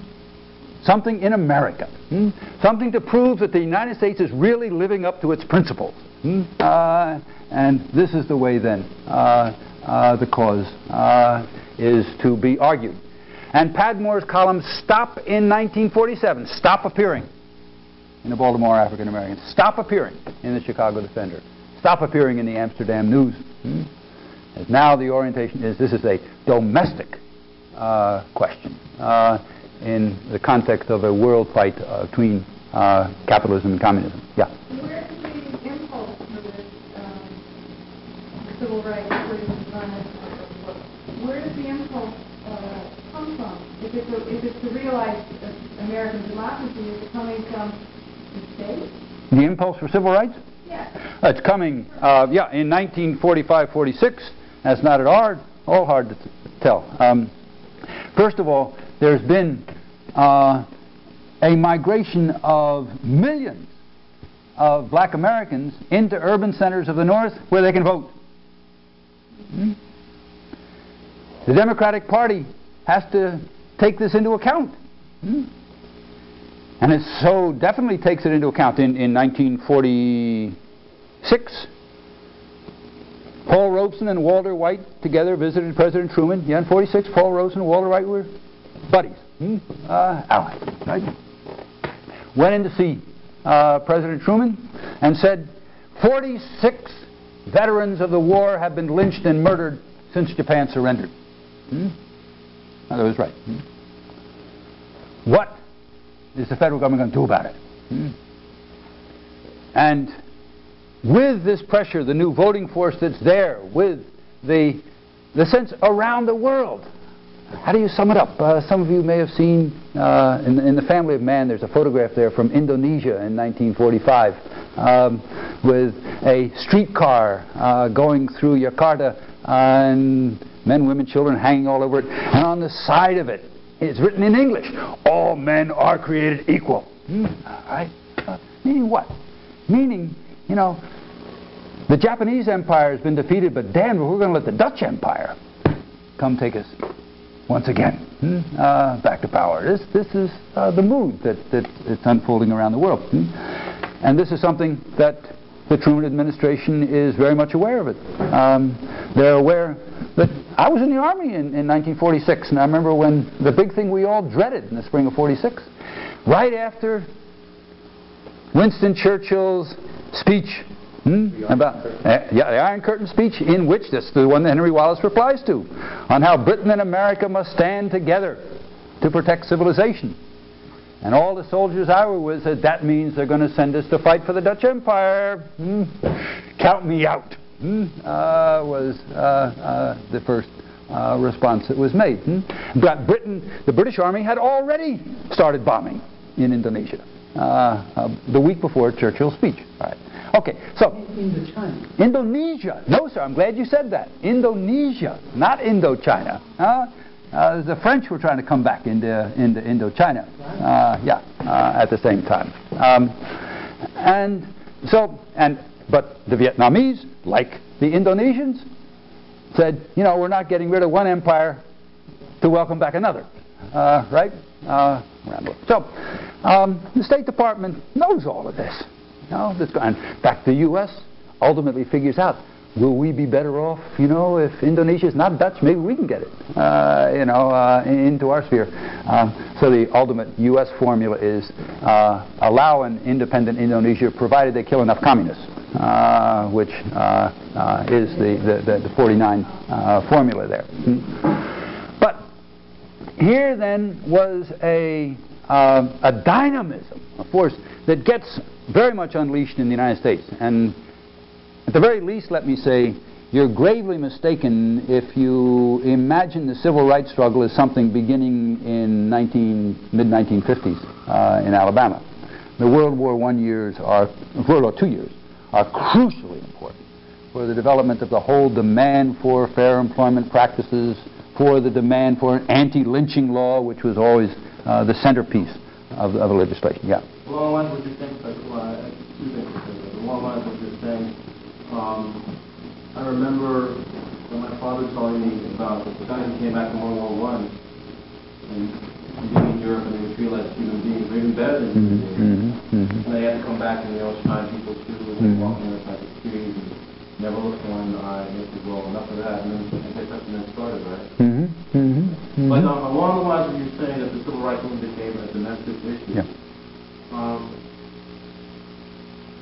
Something in America. Hmm? Something to prove that the United States is really living up to its principles. Hmm? Uh, and this is the way then uh, uh, the cause uh, is to be argued. And Padmore's columns stop in 1947, stop appearing in the Baltimore African American, stop appearing in the Chicago Defender, stop appearing in the Amsterdam News. As now the orientation is this is a domestic uh, question uh, in the context of a world fight between capitalism and communism. Yeah. civil rights where does the impulse uh, come from? If it's, a, if it's to realize American democracy, is it coming from the state? The impulse for civil rights? Yeah. it's coming, uh, yeah, in 1945-46. That's not at all, all hard to tell. Um, first of all, there's been uh, a migration of millions of black Americans into urban centers of the North where they can vote. The Democratic Party has to take this into account. And it so definitely takes it into account. In, in 1946, Paul Robeson and Walter White together visited President Truman. Yeah, in 46, Paul Robeson and Walter White were buddies, hmm? uh, allies. Right? Went in to see uh, President Truman and said, 46 veterans of the war have been lynched and murdered since Japan surrendered. Hmm? that was right. Hmm? What is the federal government going to do about it? Hmm? And with this pressure, the new voting force that's there, with the, the sense around the world, how do you sum it up? Uh, some of you may have seen uh, in, in, the Family of Man, there's a photograph there from Indonesia in 1945 um, with a streetcar uh, going through Jakarta and men, women, children hanging all over it. And on the side of it, it's written in English, all men are created equal. Hmm, right? Uh, meaning what? Meaning, you know, the Japanese Empire has been defeated, but damn, we're going to let the Dutch Empire come take us once again hmm? uh, back to power. This, this is uh, the mood that, that it's unfolding around the world. Hmm? And this is something that the Truman administration is very much aware of it. Um, they're aware that I was in the Army in, in 1946, and I remember when the big thing we all dreaded in the spring of 46, right after Winston Churchill's speech Hmm? About uh, yeah, the Iron Curtain speech, in which this the one that Henry Wallace replies to, on how Britain and America must stand together to protect civilization. And all the soldiers I were with said that means they're going to send us to fight for the Dutch Empire. Hmm? Count me out. Hmm? Uh, was uh, uh the first uh, response that was made. Hmm? But Britain, the British Army had already started bombing in Indonesia uh, the week before Churchill's speech. Okay, so Indochina. Indonesia. No, sir. I'm glad you said that. Indonesia, not Indochina. Huh? Uh, the French were trying to come back into into Indochina. Uh, yeah, uh, at the same time. Um, and so, and but the Vietnamese, like the Indonesians, said, you know, we're not getting rid of one empire to welcome back another. Uh, right? Uh, so, um, the State Department knows all of this. You know, and fact, the U.S. ultimately figures out will we be better off, you know, if Indonesia is not Dutch, maybe we can get it, uh, you know, uh, into our sphere. Um, so the ultimate U.S. formula is uh, allow an independent Indonesia provided they kill enough communists, uh, which uh, uh, is the, the, the 49 formula there. Hmm. But here then was a, a dynamism, a force that gets very much unleashed in the United States. And at the very least, let me say, you're gravely mistaken if you imagine the civil rights struggle as something beginning in mid-1950s uh, in Alabama. The World War I years are, World War II years, are crucially important for the development of the whole demand for fair employment practices, for the demand for an anti-lynching law, which was always uh, the centerpiece of, of the legislation. Yeah. Along the lines of what you're saying, like, well, I- two things to say. but Along the lines of what you're saying, um, I remember when my father telling me about the guys who came back from World War One and being in Europe and they would feel like human beings, or even better than human beings. Mm-hmm, mm-hmm. And they had to come back and, you know, find people too, and Mhm. walking on the side of and never looked one in the eye, and they said, well, enough of that, and then I guess that's when it started, right? Mm-hmm. Mm-hmm. But um, along the lines of you saying that the civil rights movement became a domestic issue, Yeah. Um,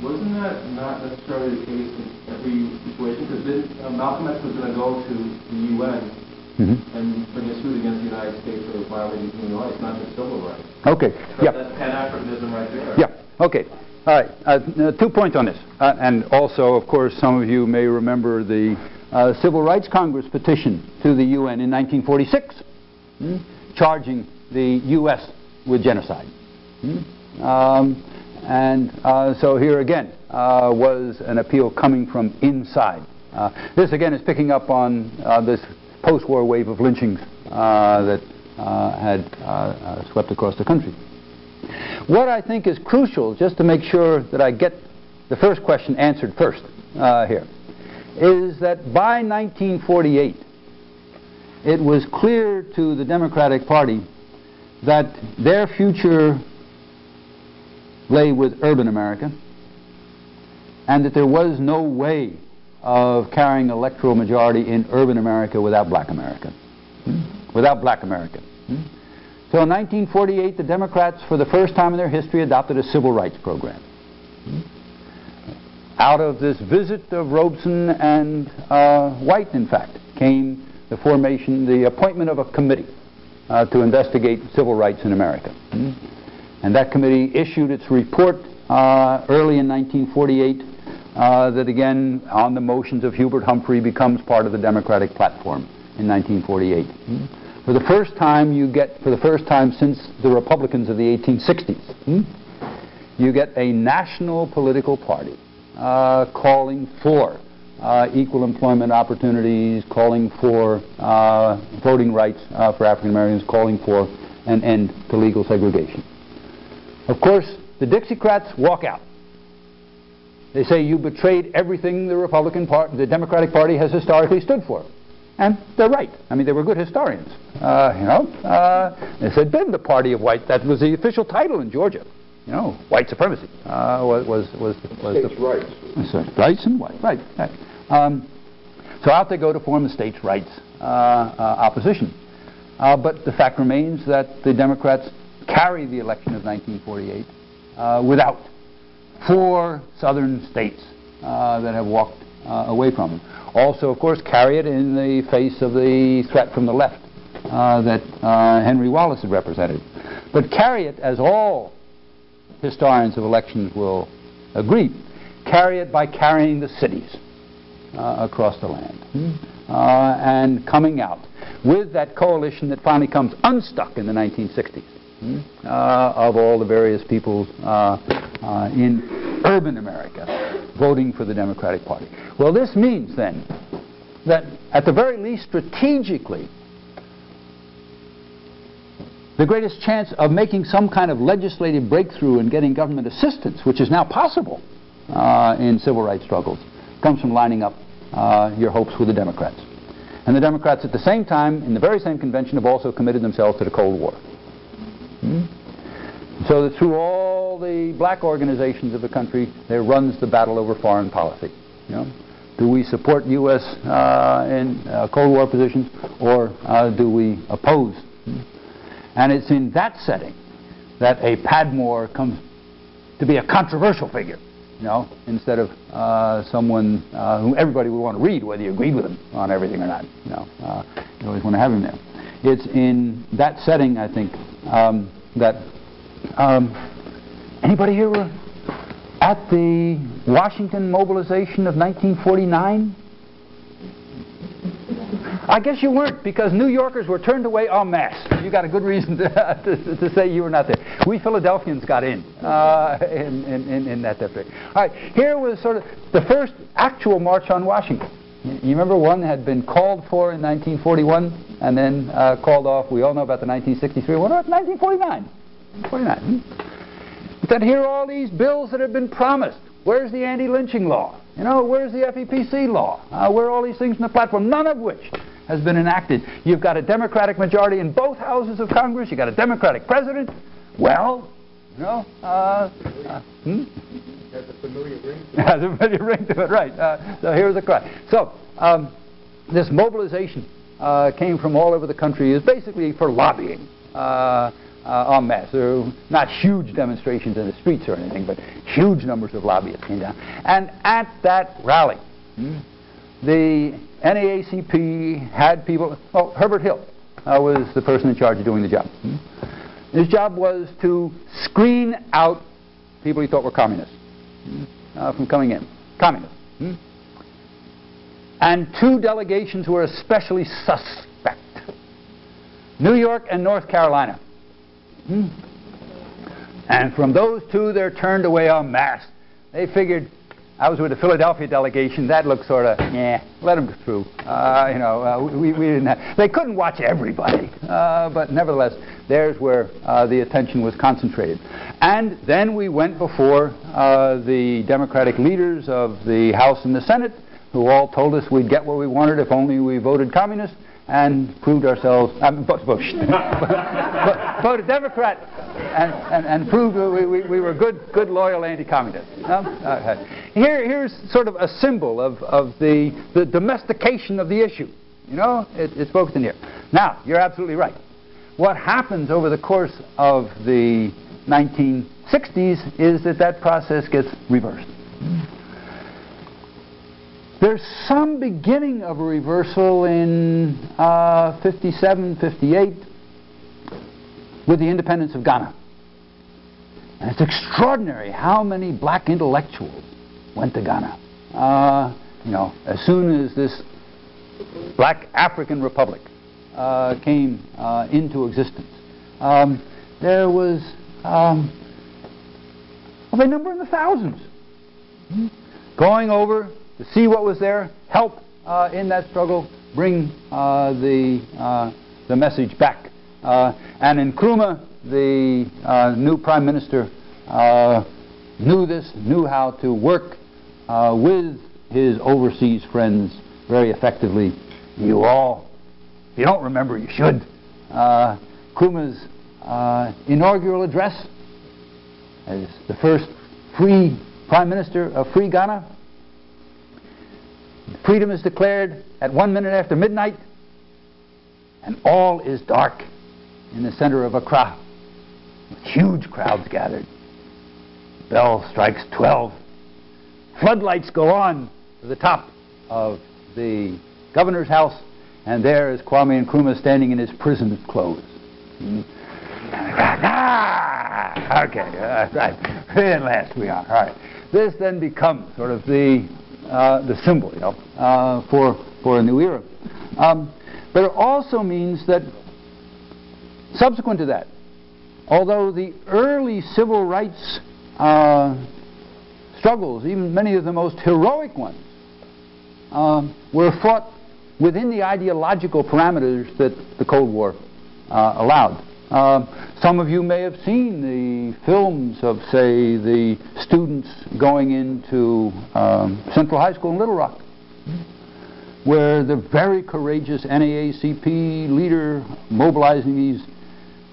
wasn't that not necessarily the case in every situation? Because uh, Malcolm X was going to go to the UN Mm-hmm. and bring a suit against the United States for violating human rights, not just civil rights. Okay. That- Yeah. That's Pan-Africanism right there. Yeah, okay. All right, uh, uh, two points on this. Uh, and also, of course, some of you may remember the uh, Civil Rights Congress petition to the UN in 1946, hmm, charging the U.S. with genocide. Hmm? Um, and uh, so here again uh, was an appeal coming from inside. Uh, this again is picking up on uh, this post-war wave of lynchings uh, that uh, had swept across the country. What I think is crucial, just to make sure that I get the first question answered first here, is that by 1948, it was clear to the Democratic Party that their future lay with urban America and that there was no way of carrying electoral majority in urban America without black America. Without black America. So in 1948, the Democrats, for the first time in their history, adopted a civil rights program. Out of this visit of Robeson and uh, White, in fact, came the formation, the appointment of a committee uh, to investigate civil rights in America. And that committee issued its report uh, early in 1948 uh, that again, on the motions of Hubert Humphrey, becomes part of the Democratic platform in 1948. Hmm? For the first time, you get, for the first time since the Republicans of the 1860s, hmm, you get a national political party uh, calling for uh, equal employment opportunities, calling for uh, voting rights uh, for African Americans, calling for an end to legal segregation. Of course, the Dixiecrats walk out. They say you betrayed everything the Republican Party, the Democratic Party has historically stood for. And they're right. I mean, they were good historians. Uh, you know, uh, this had been the party of white. That was the official title in Georgia. You know, white supremacy uh, was was was, was States' the rights. rights and white. Right. right. Um, so out they go to form the states' rights uh, uh, opposition. Uh, but the fact remains that the Democrats carry the election of 1948 uh, without four southern states uh, that have walked uh, away from them. Also, of course, carry it in the face of the threat from the left uh, that uh, Henry Wallace had represented. But carry it, as all historians of elections will agree, carry it by carrying the cities uh, across the land and coming out with that coalition that finally comes unstuck in the 1960s hmm, uh, of all the various people uh, uh, in urban America voting for the Democratic Party. Well, this means then that at the very least strategically, the greatest chance of making some kind of legislative breakthrough and getting government assistance, which is now possible uh, in civil rights struggles, comes from lining up uh, your hopes with the Democrats. And the Democrats, at the same time, in the very same convention, have also committed themselves to the Cold War. Hmm? So that through all the black organizations of the country, there runs the battle over foreign policy. You know? Do we support U.S. Uh, in uh, Cold War positions, or uh, do we oppose? Hmm? And it's in that setting that a Padmore comes to be a controversial figure, you know, instead of uh, someone uh, whom everybody would want to read, whether you agreed with him on everything or not. You know, uh, you always want to have him there. it's in that setting, I think, um, that um, anybody here were at the Washington mobilization of 1949? I guess you weren't because New Yorkers were turned away en masse. You got a good reason to, to, to say you were not there. We Philadelphians got in, uh, in, in, in, that district. All right, here was sort of the first actual march on Washington. You remember one had been called for in 1941 and then uh, called off. We all know about the 1963 one. What about 1949? 49. But then here are all these bills that have been promised. Where's the anti-lynching law? You know, where's the FEPC law? Uh, where are all these things in the platform? None of which has been enacted. You've got a Democratic majority in both houses of Congress. You've got a Democratic president. Well, know, uh, uh, hmm? Has a familiar ring to it. Has a familiar ring to it, right. Uh, so here's the cry. So, um, this mobilization uh, came from all over the country is basically for lobbying uh, uh, en masse. There were not huge demonstrations in the streets or anything, but huge numbers of lobbyists came down. And at that rally, hmm, the NAACP had people, oh, Herbert Hill uh, was the person in charge of doing the job. Hmm? His job was to screen out people he thought were communists uh, from coming in. Communists. Hmm? And two delegations were especially suspect. New York and North Carolina. Hmm? And from those two, they're turned away en masse. They figured I was with the Philadelphia delegation. That looked sort of, yeah, let them through. Uh, you know, uh, we, we didn't have, they couldn't watch everybody, uh, but nevertheless, there's where uh, the attention was concentrated. And then we went before uh, the Democratic leaders of the House and the Senate, who all told us we'd get what we wanted if only we voted communist and proved ourselves, um, voted Democrat and, and, and proved we, we, we, were good, good loyal anti-communists. Okay. Here, here's sort of a symbol of, of the, the domestication of the issue. You know, it, it's focused in here. Now, you're absolutely right. What happens over the course of the 1960s is that that process gets reversed. There's some beginning of a reversal in uh, 57, 58 with the independence of Ghana. And it's extraordinary how many black intellectuals went to Ghana. Uh, you know, as soon as this black African republic uh, came uh, into existence, um, there was um, well, number in the thousands going over to see what was there, help uh, in that struggle, bring uh, the, uh, the message back. Uh, and Nkrumah, the uh, new prime minister, uh, knew this, knew how to work with his overseas friends very effectively. You all, if you don't remember, you should. Nkrumah's inaugural address as the first free prime minister of free Ghana Freedom is declared at one minute after midnight, and all is dark in the center of Accra. with Huge crowds gathered. The Bell strikes 12. Floodlights go on to the top of the governor's house, and there is Kwame Nkrumah standing in his prison clothes. Ah, okay, uh, right. At last we are. All right. This then becomes sort of the the symbol, you know, uh, for for a new era. Um, but it also means that subsequent to that, although the early civil rights uh, struggles, even many of the most heroic ones, um, were fought within the ideological parameters that the Cold War uh, allowed. Uh, some of you may have seen the films of, say, the students going into um, Central High School in Little Rock, where the very courageous NAACP leader mobilizing these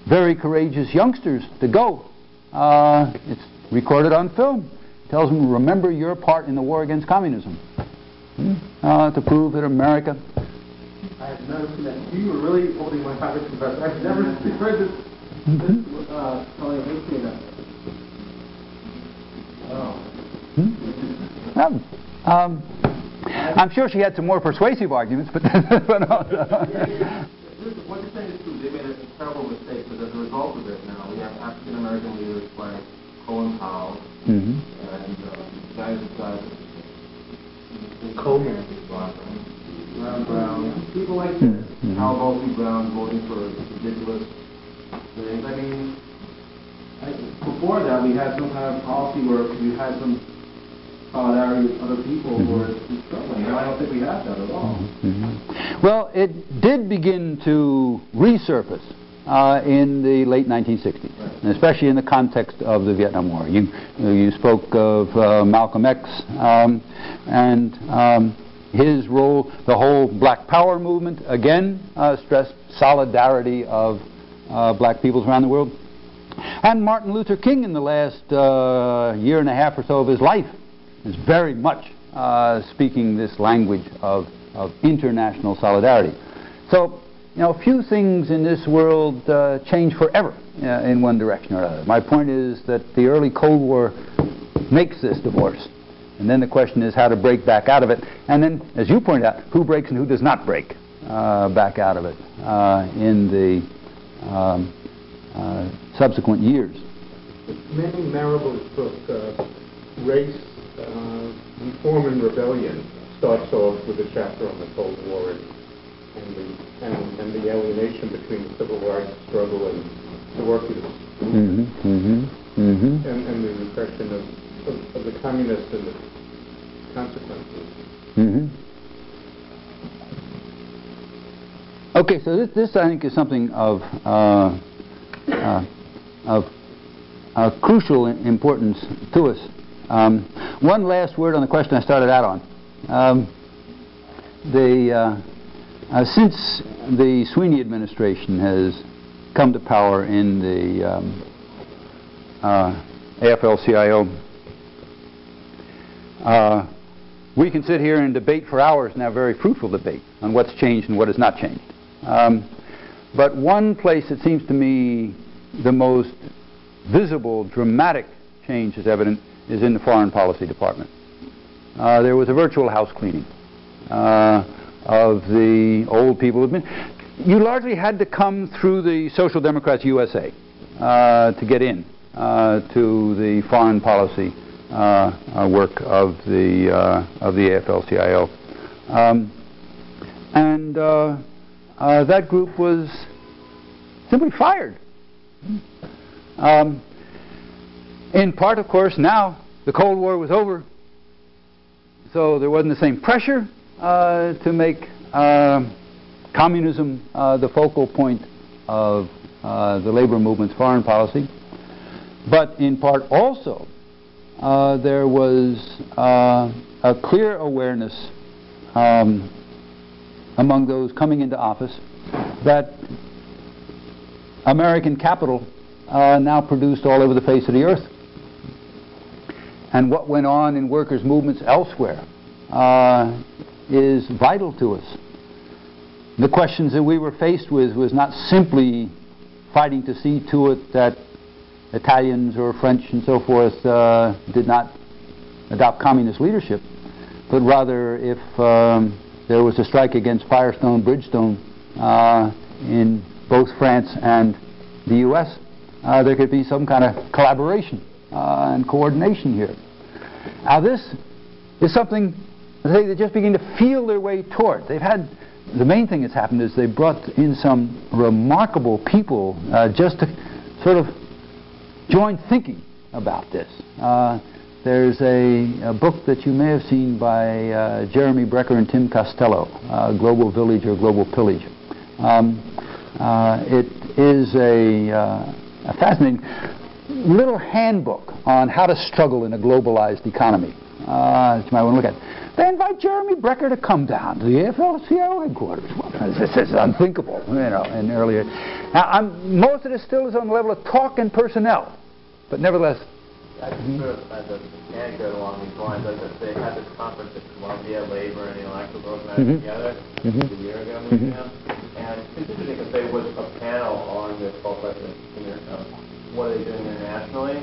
very courageous youngsters to go. Uh, it's recorded on film. Tells them, remember your part in the war against communism. Hmm? Uh, to prove that America I have never seen that. You were really holding my Congress professor. I've never heard this, this uh, telling of history enough. Oh. Hmm? Um, um, I'm sure she had some more persuasive arguments, but, but this is- what you're saying is true. They made a terrible mistake, but as a result of it now, we have African American leaders like Colin Powell mm-hmm. and uh, guys who've got Coleman. Brown Brown, people like this. Mhm. Hal Volpe Brown voting for ridiculous things. I mean, I, before that, we had some kind of policy where we had some solidarity with other people who were struggling. Now I don't think we have that at all. Mhm. Well, it did begin to resurface uh, in the late 1960s, and especially in the context of the Vietnam War. You, you spoke of uh, Malcolm X um, and um, his role, the whole Black Power movement, again, uh, stressed solidarity of uh, black peoples around the world. And Martin Luther King, in the last uh, year and a half or so of his life, is very much uh, speaking this language of, of international solidarity. So, you know, few things in this world uh, change forever uh, in one direction or another. My point is that the early Cold War makes this divorce. And then the question is how to break back out of it. And then, as you point out, who breaks and who does not break uh, back out of it uh, in the um, uh, subsequent years. Manning Marable's book, uh, Race, uh, Reform and Rebellion, starts off with a chapter on the Cold War and, and, the, and, and the alienation between the civil rights struggle and the workers' movement, Mm-hmm, mm-hmm, mm-hmm. and, and the repression of, of, of the communists and the consequences. hmm Okay, so this, this I think is something of uh, uh, of uh, crucial importance to us. Um, one last word on the question I started out on. Um, the uh, uh, since the Sweeney administration has come to power in the um, uh, AFL-CIO, uh, we can sit here and debate for hours and have very fruitful debate on what's changed and what has not changed. Um, but one place that seems to me the most visible, dramatic change is evident is in the foreign policy department. Uh, there was a virtual house cleaning uh, of the old people. You largely had to come through the Social Democrats USA uh, to get in uh, to the foreign policy work of the uh, of the AFL-CIO, um, and uh, uh, that group was simply fired. Um, in part, of course, now the Cold War was over, so there wasn't the same pressure uh, to make uh, communism uh, the focal point of uh, the labor movement's foreign policy. But in part also, uh, there was uh, a clear awareness um, among those coming into office that American capital uh, now produced all over the face of the earth. And what went on in workers' movements elsewhere uh, is vital to us. The questions that we were faced with was not simply fighting to see to it that Italians or French and so forth uh, did not adopt communist leadership, but rather if um, there was a strike against Firestone, Bridgestone uh, in both France and the U.S., uh, there could be some kind of collaboration uh, and coordination here. Now this is something they just begin to feel their way toward. They've had the main thing that's happened is they brought in some remarkable people uh, just to sort of join thinking about this. Uh, there's a, a book that you may have seen by uh, Jeremy Brecher and Tim Costello, uh, Global Village or Global Pillage. Um, uh, it is a, uh, a fascinating little handbook on how to struggle in a globalized economy uh, you might want to look at. They invite Jeremy Brecher to come down to the AFL-CIO headquarters. Well, this is unthinkable, you know, in earlier. Now, I'm, most of this still is on the level of talk and personnel, but nevertheless, I sort of, as an anecdote along these lines, I just, they had this conference at Columbia, labor and intellectuals organized Mhm. together Mhm. a year ago, maybe Mhm. now. And it's interesting because there was a panel on this whole question of what are they doing internationally,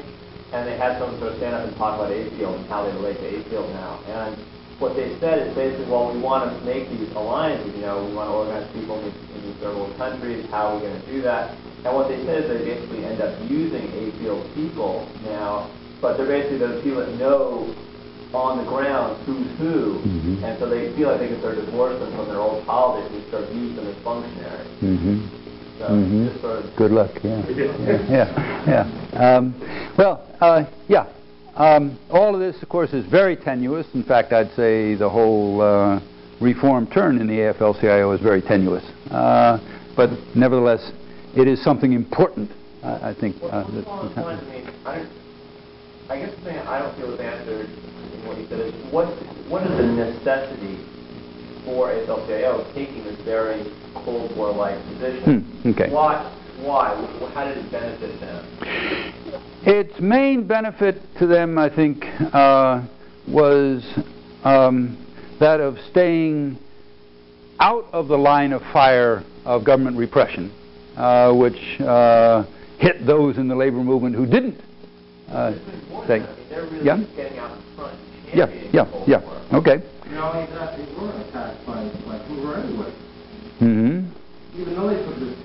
and they had someone sort of stand up and talk about AIFLD and how they relate to AIFLD now. And what they said is basically, well, we want to make these alliances, you know, we want to organize people in these, in these third world countries, how are we going to do that? And what they said is they basically end up using APO people now, but they're basically those people that know on the ground who's who, Mhm. and so they feel like they can start to divorce them from their old politics and start using them as functionaries. Mhm. So Mhm. sort of Good luck, yeah. Yeah, yeah. Um, Well, uh, yeah, Um, all of this, of course, is very tenuous. In fact, I'd say the whole uh, reform turn in the AFL-CIO is very tenuous. Uh, But nevertheless, it is something important, I I think. uh, Well, that- along those lines, I mean, I don't, I guess the thing I don't feel is answered in what you said is, what, what is the necessity for AFL-CIO taking this very Cold War-like position? Hmm, okay. Why, why, how did it benefit them? Its main benefit to them, I think, uh, was um, that of staying out of the line of fire of government repression, uh, which uh, hit those in the labor movement who didn't. Uh, It's say- I mean, they're really yeah? out in yeah, yeah, the Cold yeah. War. Okay. No, exactly, we're attacked by, by Hoover anyway, hmm even though they took this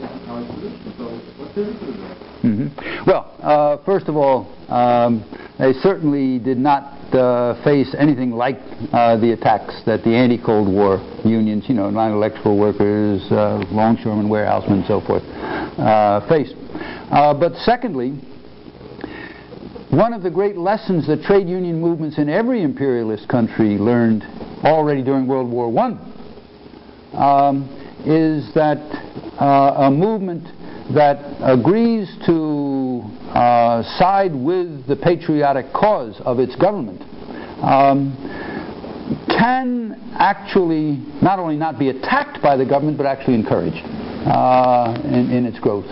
so what's to them? hmm Well, uh, first of all, um, they certainly did not uh, face anything like uh, the attacks that the anti-Cold War unions, you know, non-electrical workers, uh, longshoremen, warehousemen, and so forth, uh, faced. Uh, but secondly, one of the great lessons that trade union movements in every imperialist country learned already during World War I um, is that uh, a movement that agrees to uh, side with the patriotic cause of its government um, can actually not only not be attacked by the government but actually encouraged uh, in, in its growth.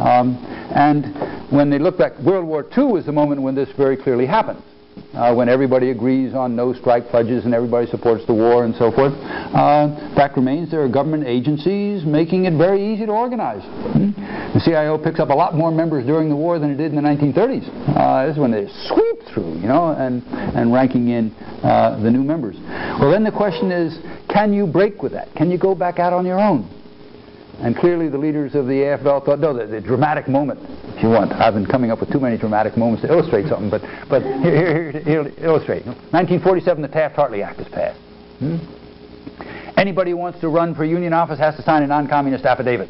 Um, and when they look back, World War II was the moment when this very clearly happened. Uh, when everybody agrees on no strike pledges and everybody supports the war and so forth. Uh, fact remains there are government agencies making it very easy to organize. The CIO picks up a lot more members during the war than it did in the 1930s. Uh, this is when they sweep through, you know, and, and ranking in uh, the new members. Well, then the question is, can you break with that? Can you go back out on your own? And clearly the leaders of the AFL thought, no, the, the dramatic moment, if you want. I've been coming up with too many dramatic moments to illustrate something, but, but here, here, here to illustrate. 1947, the Taft-Hartley Act is passed. Hmm? Anybody who wants to run for union office has to sign a non-communist affidavit.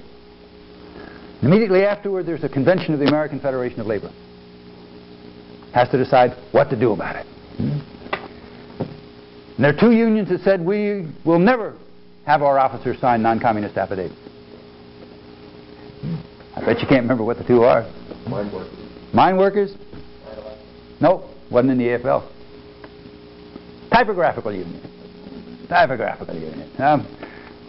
Immediately afterward, there's a convention of the American Federation of Labor. Has to decide what to do about it. Hmm? And there are two unions that said we will never have our officers sign non-communist affidavits. I bet you can't remember what the two are. Mine workers. Mine workers? Nope, wasn't in the AFL. Typographical union. Typographical union. Um,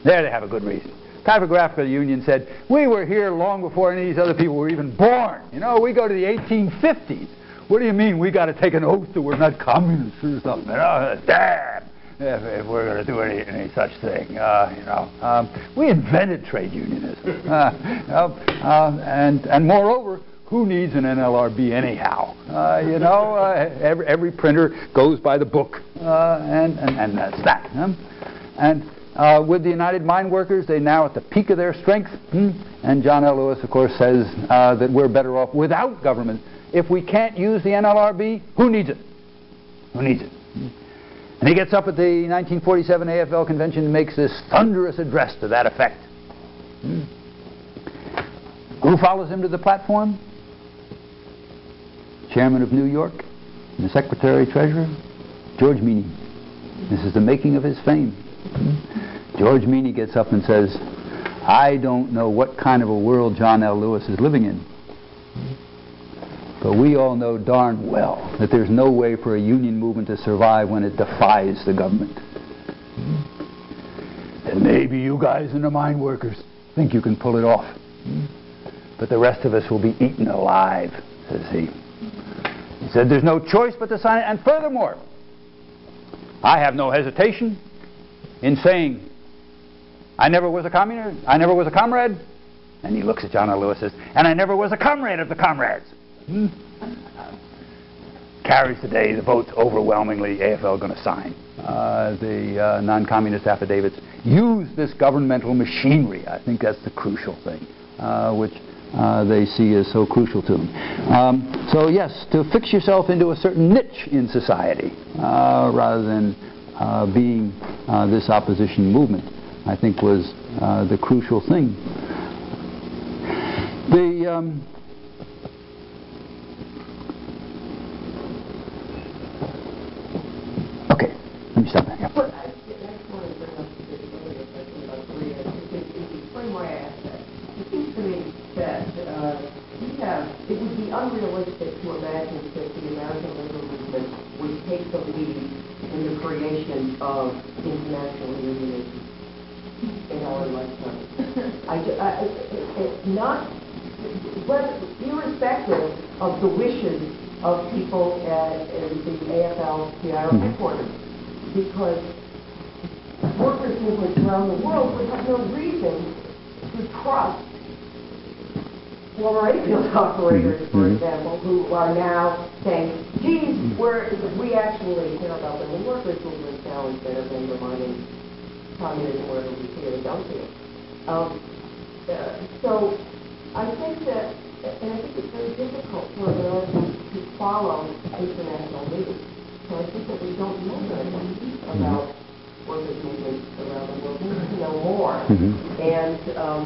there they have a good reason. Typographical union said, we were here long before any of these other people were even born. You know, we go to the 1850s. What do you mean we got to take an oath that we're not communists or something? Know, damn if, if we're going to do any, any such thing. Uh, you know, um, we invented trade unionism, uh, um, and and moreover, who needs an NLRB anyhow? Uh, you know, uh, every every printer goes by the book, uh, and, and and that's that. And uh, with the United Mine Workers, they're now at the peak of their strength. hmm? And John L. Lewis, of course, says uh, that we're better off without government. If we can't use the NLRB, who needs it? Who needs it? And he gets up at the 1947 AFL convention and makes this thunderous address to that effect. Hmm. Who follows him to the platform? Chairman of New York and the Secretary Treasurer, George Meany. This is the making of his fame. Hmm. George Meany gets up and says, I don't know what kind of a world John L. Lewis is living in. But we all know darn well that there's no way for a union movement to survive when it defies the government. And maybe you guys in the mine workers think you can pull it off. But the rest of us will be eaten alive, says he. He said there's no choice but to sign it. And furthermore, I have no hesitation in saying I never was a communist, I never was a comrade. And he looks at John L. Lewis and says, and I never was a comrade of the comrades. Carries today the vote overwhelmingly AFL going to sign. Uh, the uh, non-communist affidavits, use this governmental machinery. I think that's the crucial thing, uh, which uh, they see as so crucial to them. Um, so yes, to fix yourself into a certain niche in society uh, rather than uh, being this opposition movement, I think was the crucial thing. The um, okay, let me stop there. Yeah. But I, I just want to bring up this earlier question about Korea, because if you explain why I asked that. It seems to me that, uh, we have, it would be unrealistic to imagine that the American labor movement would take the lead in the creation of international unionism in our lifetime. I, I, I- it- it- not, but irrespective of the wishes of people at, at the AFL-CIO Mhm. headquarters, because workers' movements around the world would have no reason to trust former AFL operators, for Mhm. example, who are now saying, geez, we're, we actually care about. The workers' movement now instead of undermining communism whether we see it or don't see it. Um, uh, so I think that, and I think it's very difficult for Americans to follow international news. So I think that we don't know very much about workers' movements around the world. We need to know more. Mhm. And, um,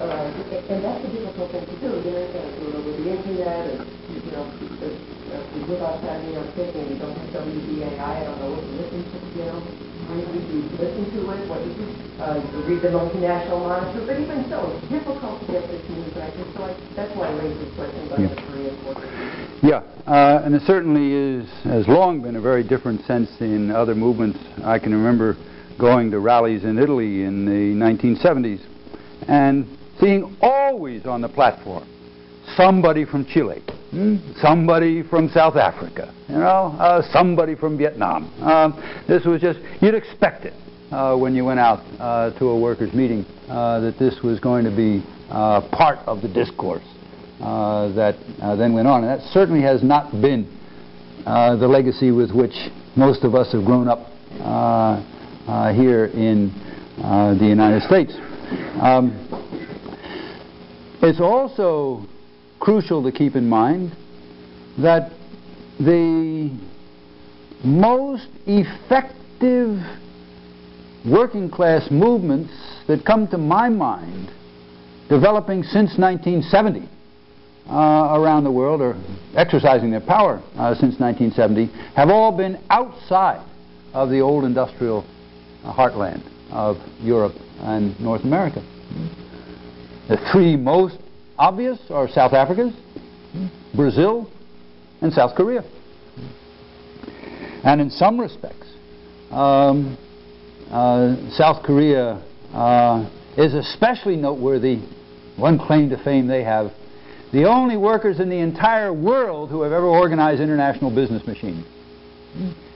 uh, and that's a difficult thing to do. You know, you it over the internet, and, you know, if, if we live outside New York City and you don't have WBAI, I don't know what to listen to, you know. When you listen to it, what you uh, you read the multinational monitor, but even so, it's difficult to get this news out there. So I, that's why I raised this question about Yeah. the Korean workers. Yeah, uh, and it certainly is has long been a very different sense in other movements. I can remember going to rallies in Italy in the 1970s and seeing always on the platform somebody from Chile, somebody from South Africa, you know, uh, somebody from Vietnam. Um, this was just you'd expect it uh, when you went out uh, to a workers' meeting uh, that this was going to be uh, part of the discourse uh, that uh, then went on. And that certainly has not been uh, the legacy with which most of us have grown up uh, uh, here in uh, the United States. Um, it's also crucial to keep in mind that the most effective working class movements that come to my mind developing since 1970 uh, around the world, or exercising their power uh, since 1970, have all been outside of the old industrial uh, heartland of Europe and North America. The three most obvious are South Africa's, Brazil, and South Korea. And in some respects, um, uh, South Korea uh, is especially noteworthy. One claim to fame they have the only workers in the entire world who have ever organized international business machines.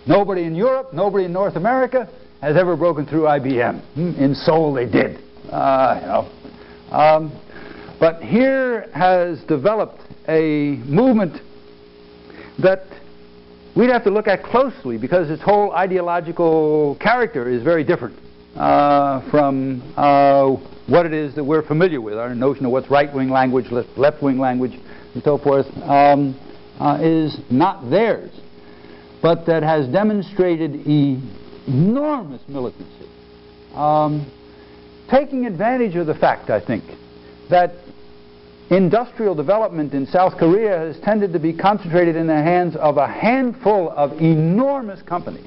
Nobody in Europe, nobody in North America has ever broken through IBM. In Seoul they did. Uh, you know. Um, but here has developed a movement that we'd have to look at closely because its whole ideological character is very different uh, from uh, what it is that we're familiar with. Our notion of what's right-wing language, left-wing language, and so forth um, uh, is not theirs, but that has demonstrated e enormous militancy, um, taking advantage of the fact, I think, that industrial development in South Korea has tended to be concentrated in the hands of a handful of enormous companies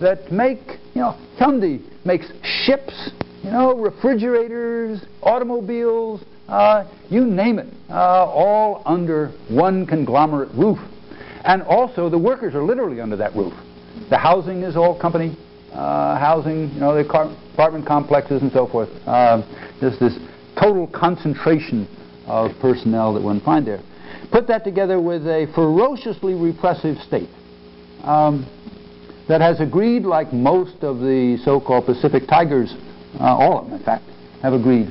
that make, you know, Hyundai makes ships, you know, refrigerators, automobiles, uh, you name it, uh, all under one conglomerate roof. And also the workers are literally under that roof. The housing is all company uh, housing, you know, the apartment complexes and so forth. Uh, there's this total concentration of personnel that one find there. Put that together with a ferociously repressive state um, that has agreed, like most of the so-called Pacific Tigers, uh, all of them in fact, have agreed,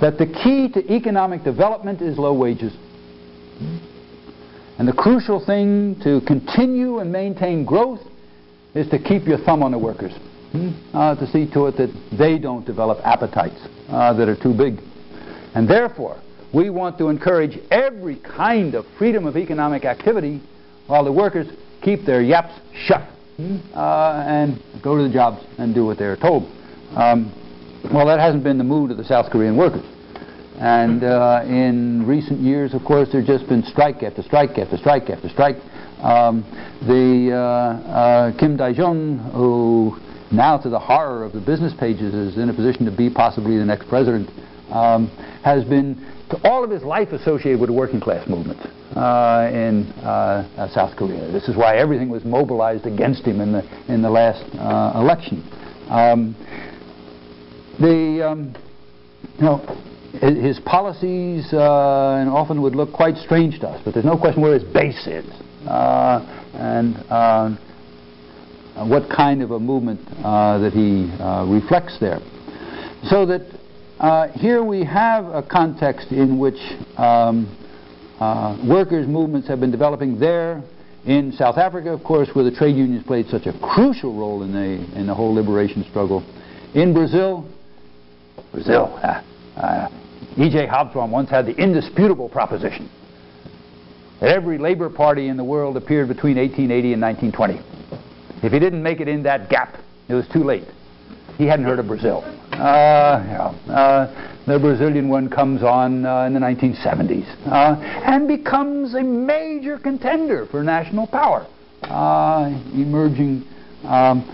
that the key to economic development is low wages. And the crucial thing to continue and maintain growth is to keep your thumb on the workers, uh, to see to it that they don't develop appetites uh, that are too big. And therefore, we want to encourage every kind of freedom of economic activity while the workers keep their yaps shut uh, and go to the jobs and do what they're told. Um, well, that hasn't been the mood of the South Korean workers. And uh, in recent years, of course, there's just been strike after strike after strike after strike. Um, the uh, uh, Kim Dae-jung, who now to the horror of the business pages is in a position to be possibly the next president, um, has been all of his life associated with the working class movement uh, in uh, uh, South Korea. This is why everything was mobilized against him in the in the last uh, election. Um, the um, you know his policies uh, and often would look quite strange to us, but there's no question where his base is uh, and what kind of a movement that he reflects there. So that uh, here we have a context in which um, workers' movements have been developing there. In South Africa, of course, where the trade unions played such a crucial role in the in the whole liberation struggle. In Brazil, Brazil, ah, uh, E.J. Hobsbawm once had the indisputable proposition that every labor party in the world appeared between 1880 and 1920. If he didn't make it in that gap, it was too late. He hadn't heard of Brazil. Uh, yeah, uh, the Brazilian one comes on uh, in the 1970s uh, and becomes a major contender for national power, uh, emerging um,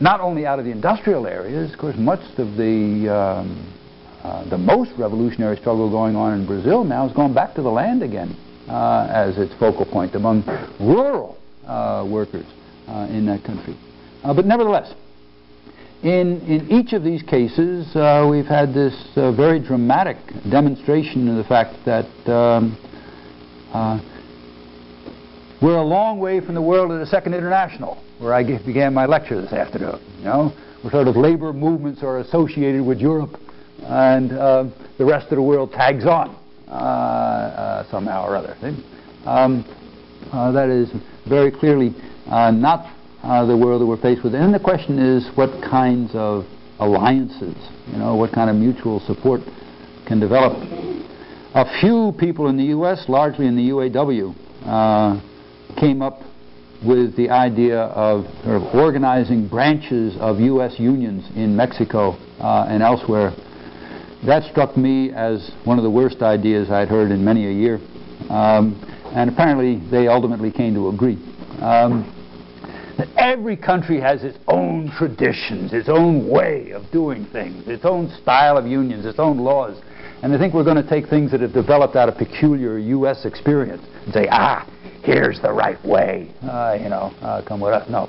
not only out of the industrial areas, of course, much of the um, uh, the most revolutionary struggle going on in Brazil now has gone back to the land again as its focal point among rural workers in that country. But nevertheless, in, in each of these cases, we've had this very dramatic demonstration of the fact that um, we're a long way from the world of the Second International, where I began my lecture this afternoon. You know, where sort of labor movements are associated with Europe and uh, the rest of the world tags on uh, uh, somehow or other. Um, uh, that is very clearly not the world that we're faced with. And the question is what kinds of alliances, you know, what kind of mutual support can develop. A few people in the U.S., largely in the UAW, uh, came up with the idea of sort of organizing branches of U.S. unions in Mexico uh, and elsewhere that struck me as one of the worst ideas I'd heard in many a year. Um, and apparently they ultimately came to agree. Um, that every country has its own traditions, its own way of doing things, its own style of unions, its own laws. And I think we're going to take things that have developed out of peculiar U.S. experience and say, ah, here's the right way. Uh, you know, uh, come with us. No.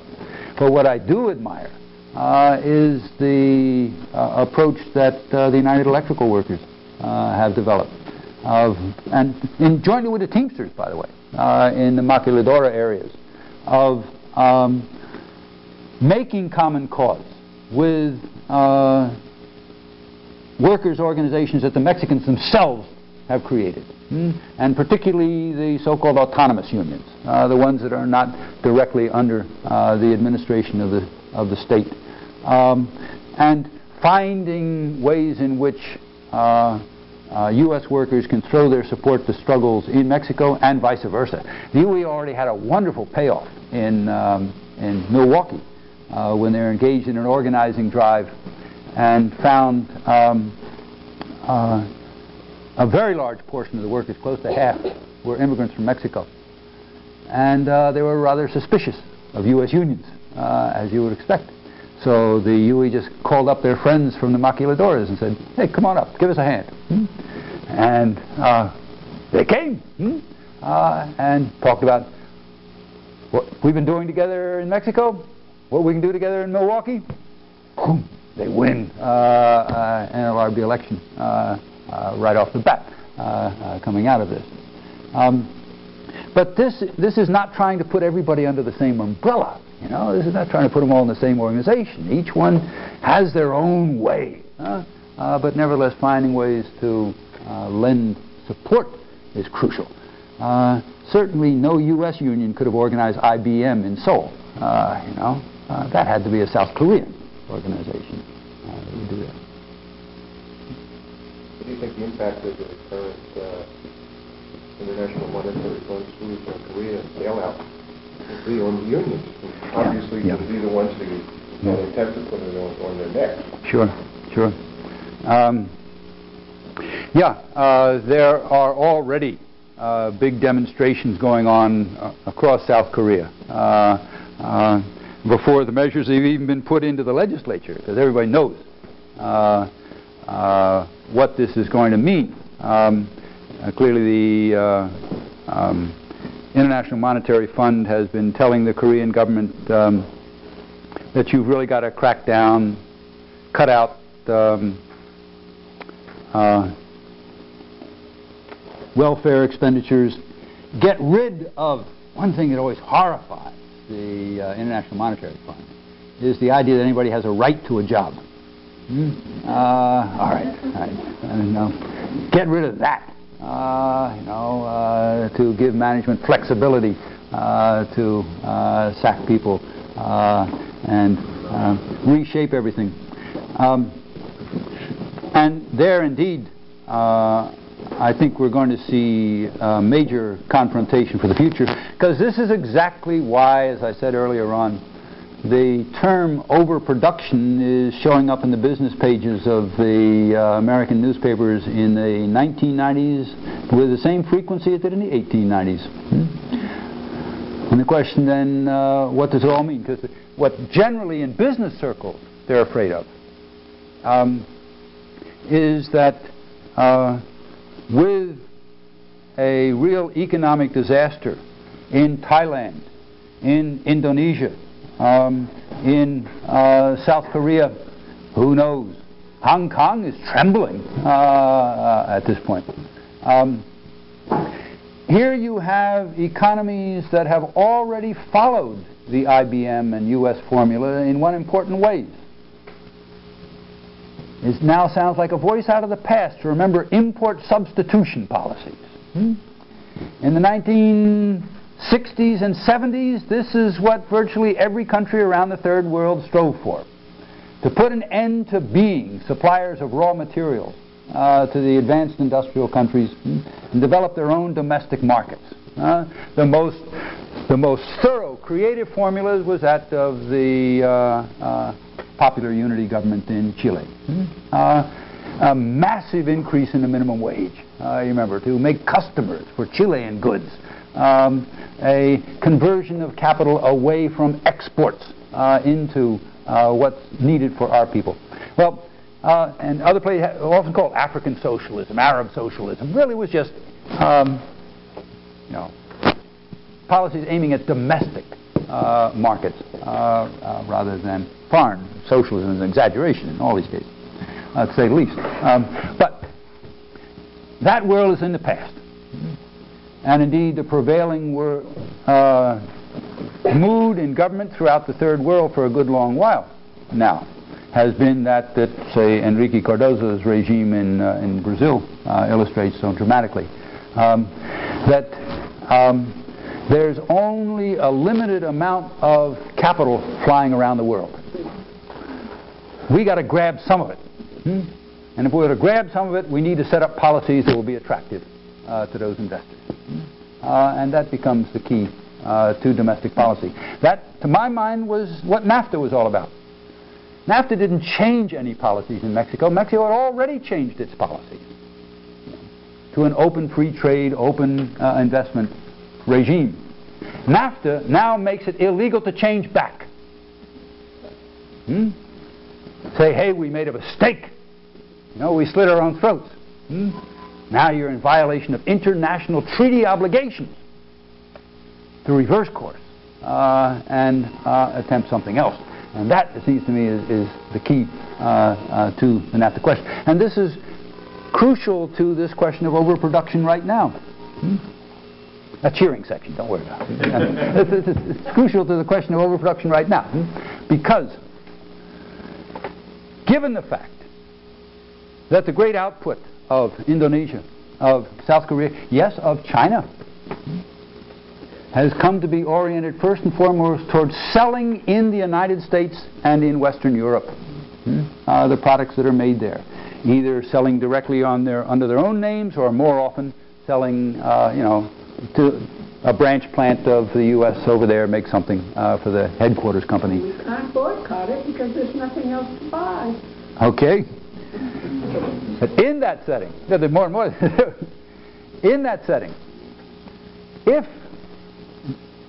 But what I do admire uh, is the uh, approach that uh, the United Electrical Workers uh, have developed. Of, and in, jointly with the Teamsters, by the way, in the Maquiladora areas, of um, making common cause with uh, workers' organizations that the Mexicans themselves have created. Hmm? And particularly the so-called autonomous unions, the ones that are not directly under the administration of the, of the state um, and finding ways in which uh, uh, U.S. workers can throw their support to struggles in Mexico and vice versa. The UE already had a wonderful payoff in, um, in Milwaukee uh, when they were engaged in an organizing drive and found um, uh, a very large portion of the workers, close to half, were immigrants from Mexico. And uh, they were rather suspicious of U.S. unions, uh, as you would expect. So the UE just called up their friends from the maquiladoras and said, hey, come on up, give us a hand. Hmm? And uh, they came hmm? uh, and talked about what we've been doing together in Mexico, what we can do together in Milwaukee. Boom, they win uh, uh NLRB election uh, uh, right off the bat coming out of this. Um, but this, this is not trying to put everybody under the same umbrella. You know, this is not trying to put them all in the same organization. Each one has their own way, huh? uh, but nevertheless finding ways to uh, lend support is crucial. Uh, certainly no U.S. union could have organized IBM in Seoul uh, you know, uh, that had to be a South Korean organization uh, that would do that. What do you think the impact of the current International Monetary Fund squeeze Korea bailout the unions? who Obviously, yeah. will be the ones that Yeah. attempt to put it on, on their necks. Sure, sure. Um, yeah, uh, there are already uh, big demonstrations going on uh, across South Korea uh, uh, before the measures have even been put into the legislature, because everybody knows uh, uh, what this is going to mean. Um, uh, clearly, the uh, um, International Monetary Fund has been telling the Korean government um, that you've really got to crack down, cut out um, uh, welfare expenditures, get rid of one thing that always horrifies the uh, International Monetary Fund is the idea that anybody has a right to a job. Hmm? Uh, all right, all right. Uh, get rid of that. Uh, you know, uh, to give management flexibility uh, to uh, sack people and reshape everything. Um, and there, indeed, I think we're going to see a major confrontation for the future, because this is exactly why, as I said earlier on, the term overproduction is showing up in the business pages of the uh, American newspapers in the 1990s with the same frequency it did in the 1890s. Hmm? And the question then, uh, what does it all mean? Because what generally in business circles they're afraid of um, is that uh, with a real economic disaster in Thailand, in Indonesia, um, in uh, South Korea, who knows? Hong Kong is trembling uh, uh, at this point. Um, here you have economies that have already followed the IBM and US formula in one important way. It now sounds like a voice out of the past to remember import substitution policies. Hmm? In the 1960s and 70s, this is what virtually every country around the third world strove for. To put an end to being suppliers of raw materials uh, to the advanced industrial countries and develop their own domestic markets. Uh, the most the most thorough creative formulas was that of the uh, uh, popular unity government in Chile. Hmm? Uh, a massive increase in the minimum wage, uh, you remember, to make customers for Chilean goods. Um, a conversion of capital away from exports uh, into uh, what's needed for our people. Well, uh, and other places often called African socialism, Arab socialism, really was just, um, you know, policies aiming at domestic uh, markets uh, uh, rather than foreign. Socialism is an exaggeration in all these cases, to say the least. Um, but that world is in the past. And indeed, the prevailing uh, mood in government throughout the third world for a good long while now has been that that, say, Henrique Cardoso's regime in, uh, in Brazil uh, illustrates so dramatically. Um, that um, there's only a limited amount of capital flying around the world. We got to grab some of it. Hmm? And if we're to grab some of it, we need to set up policies that will be attractive uh, to those investors. Uh, and that becomes the key uh, to domestic policy. That, to my mind, was what NAFTA was all about. NAFTA didn't change any policies in Mexico. Mexico had already changed its policies to an open free trade, open uh, investment regime. NAFTA now makes it illegal to change back. Hmm? Say, hey, we made a mistake. You know, we slit our own throats. Hmm? Now you're in violation of international treaty obligations to reverse course uh, and uh, attempt something else. And that, it seems to me, is, is the key uh, uh, to the NAFTA question. And this is crucial to this question of overproduction right now. Hmm? A cheering section, don't worry about it. it's, it's, it's, crucial to the question of overproduction right now. Hmm? Because, given the fact that the great output of Indonesia, of South Korea, yes, of China, has come to be oriented first and foremost towards selling in the United States and in Western Europe hmm, uh, the products that are made there, either selling directly on their under their own names or more often selling, uh, you know, to a branch plant of the U.S. over there make something uh, for the headquarters company. We can't boycott it because there's nothing else to buy. Okay. But in that setting, more and more. in that setting, if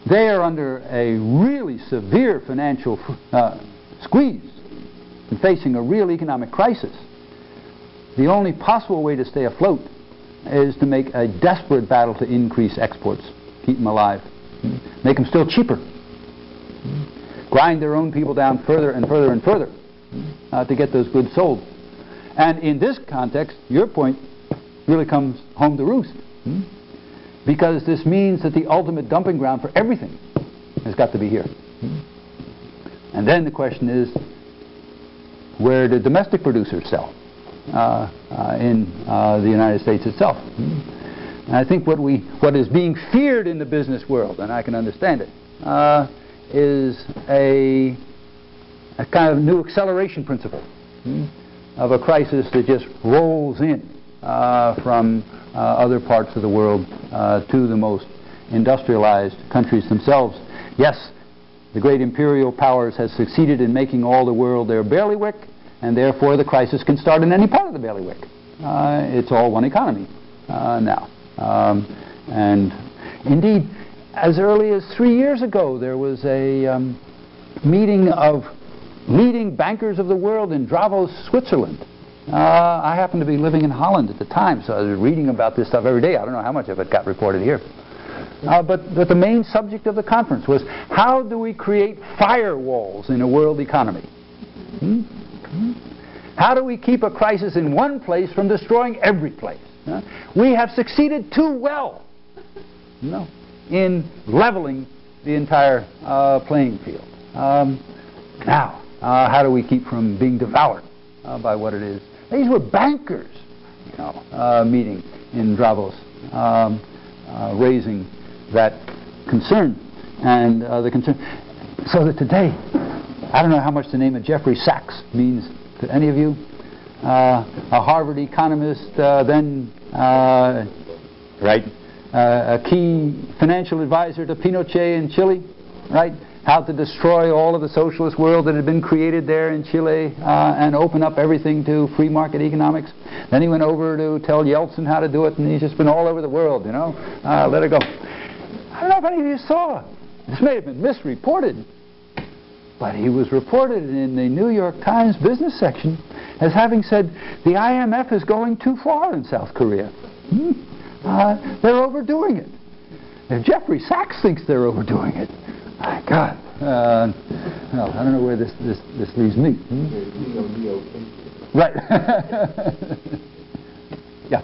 they are under a really severe financial uh, squeeze and facing a real economic crisis, the only possible way to stay afloat is to make a desperate battle to increase exports, keep them alive, make them still cheaper, grind their own people down further and further and further uh, to get those goods sold. And in this context, your point really comes home to roost. Hmm? Because this means that the ultimate dumping ground for everything has got to be here. Hmm? And then the question is, where do domestic producers sell uh, uh, in uh, the United States itself? Hmm? And I think what, we, what is being feared in the business world, and I can understand it, uh, is a, a kind of new acceleration principle hmm, of a crisis that just rolls in uh, from uh, other parts of the world uh, to the most industrialized countries themselves. Yes, the great imperial powers has succeeded in making all the world their bailiwick, and therefore the crisis can start in any part of the bailiwick. Uh, it's all one economy uh, now. Um, and indeed, as early as three years ago, there was a um, meeting of leading bankers of the world in Davos, Switzerland. Uh, I happened to be living in Holland at the time, so I was reading about this stuff every day. I don't know how much of it got reported here. Uh, but, but the main subject of the conference was how do we create firewalls in a world economy? Hmm? Hmm? How do we keep a crisis in one place from destroying every place? Huh? We have succeeded too well no, in leveling the entire uh, playing field. Um, now, uh, how do we keep from being devoured uh, by what it is? These were bankers, you know, uh, meeting in Davos, um, uh, raising that concern and uh, the concern. So that today, I don't know how much the name of Jeffrey Sachs means to any of you. Uh, a Harvard economist, then right, a key financial advisor to Pinochet in Chile, right? How to destroy all of the socialist world that had been created there in Chile uh, and open up everything to free market economics. Then he went over to tell Yeltsin how to do it, and he's just been all over the world, you know. Uh, let it go. I don't know if any of you saw. This may have been misreported, but he was reported in the New York Times business section as having said the IMF is going too far in South Korea. Hmm? Uh, they're overdoing it. If Jeffrey Sachs thinks they're overdoing it, my God. Uh, well, I don't know where this, this, this leaves me. Hmm? Right. yeah.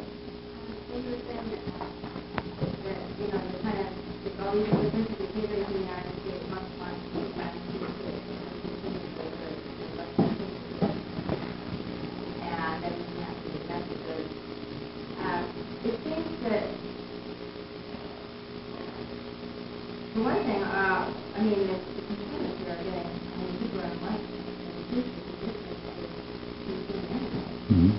It seems that the one thing, uh, I mean, the, the consumers here are getting, I mean, people are like, Mhm.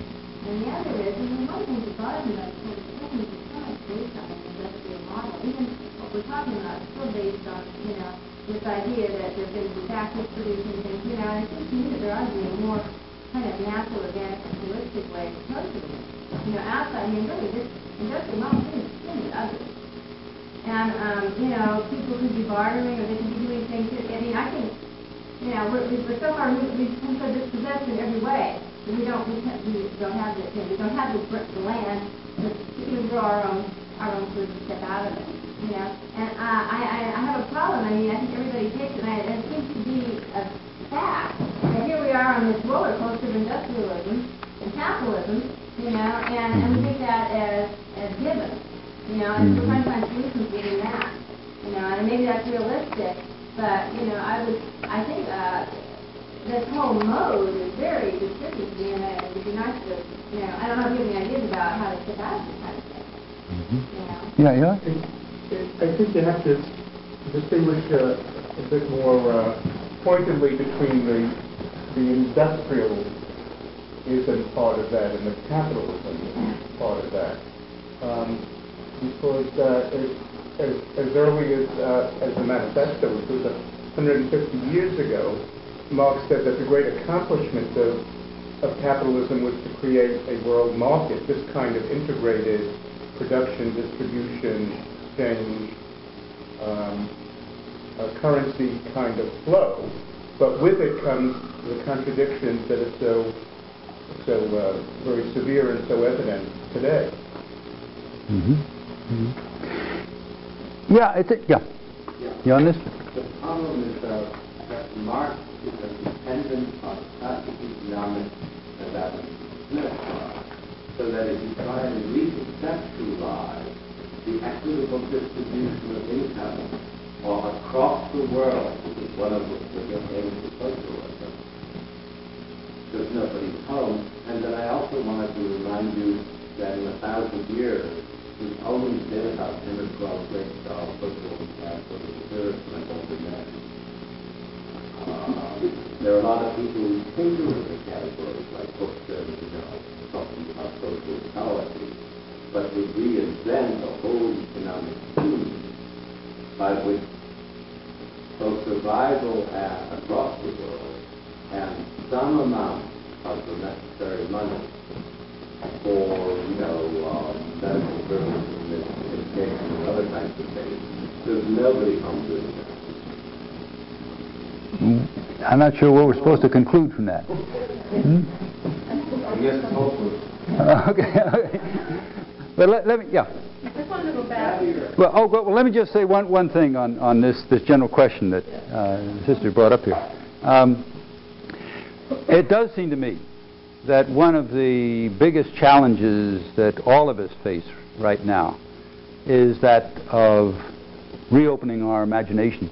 And the other is, mean, one thing that bothers me about the thing is it's so much based on an industrial model. Even what we're talking about is still based on, you know, this idea that there's going to be factories producing things, you know, and it seems to me that there ought to be a more kind of natural, organic, and holistic way to approach it. You know, outside, I mean, really, this industrial model is extremely ugly. And, um, you know, people could be bartering or they could be doing things. I mean, I think, you know, we're, we're so far moved, we've become so dispossessed in every way we don't, we, can't, we don't have the, you know, we don't have the, the land to even grow our own, our own food and step out of it. You know, and uh, I, I, I have a problem. I mean, I think everybody takes it, and I, it seems to be a fact that here we are on this roller coaster of industrialism and capitalism, you know, and, and we take that as, as given. You know, and we're trying to find solutions within that. You know, and maybe that's realistic, but, you know, I would, I think, uh, this whole mode is very restrictive to me, and it would be nice to, you know, I don't know if you have any ideas about how to step out of this kind of thing. You know? Yeah, yeah. I think you have to distinguish uh, a bit more uh, pointedly between the the industrialism part of that and the capitalism part of that. Um, uh, as, as, as early as, uh, as the manifesto, which was 150 years ago, Marx said that the great accomplishment of, of capitalism was to create a world market, this kind of integrated production, distribution, exchange, um, currency kind of flow. But with it comes the contradictions that are so, so uh, very severe and so evident today. Mm-hmm. Mm-hmm. Yeah, it's a, yeah. yeah. You on this? The problem is uh, that Marx is a dependent on classical economics about so that if you try and reconceptualize the equitable distribution of income or across the world, which is one of the, the aims of socialism, there's nobody's home. And then I also wanted to remind you that in a thousand years, there's always about 10 or 12 great style socialism class the third mental men. Uh, there are a lot of people who tinker with the categories like Hooker, you know, talking about social ecology, but to reinvent a whole economic scheme by which both survival across the world and some amount of the necessary money for, you know, um, medical services and education and other kinds of things. There's nobody home doing that. I'm not sure what we're supposed to conclude from that. Hmm? I guess hopefully. okay, okay. But let, let me, yeah. Just wanted to go back. Well, oh, well, let me just say one, one thing on, on this, this general question that uh, the sister brought up here. Um, it does seem to me that one of the biggest challenges that all of us face right now is that of reopening our imagination.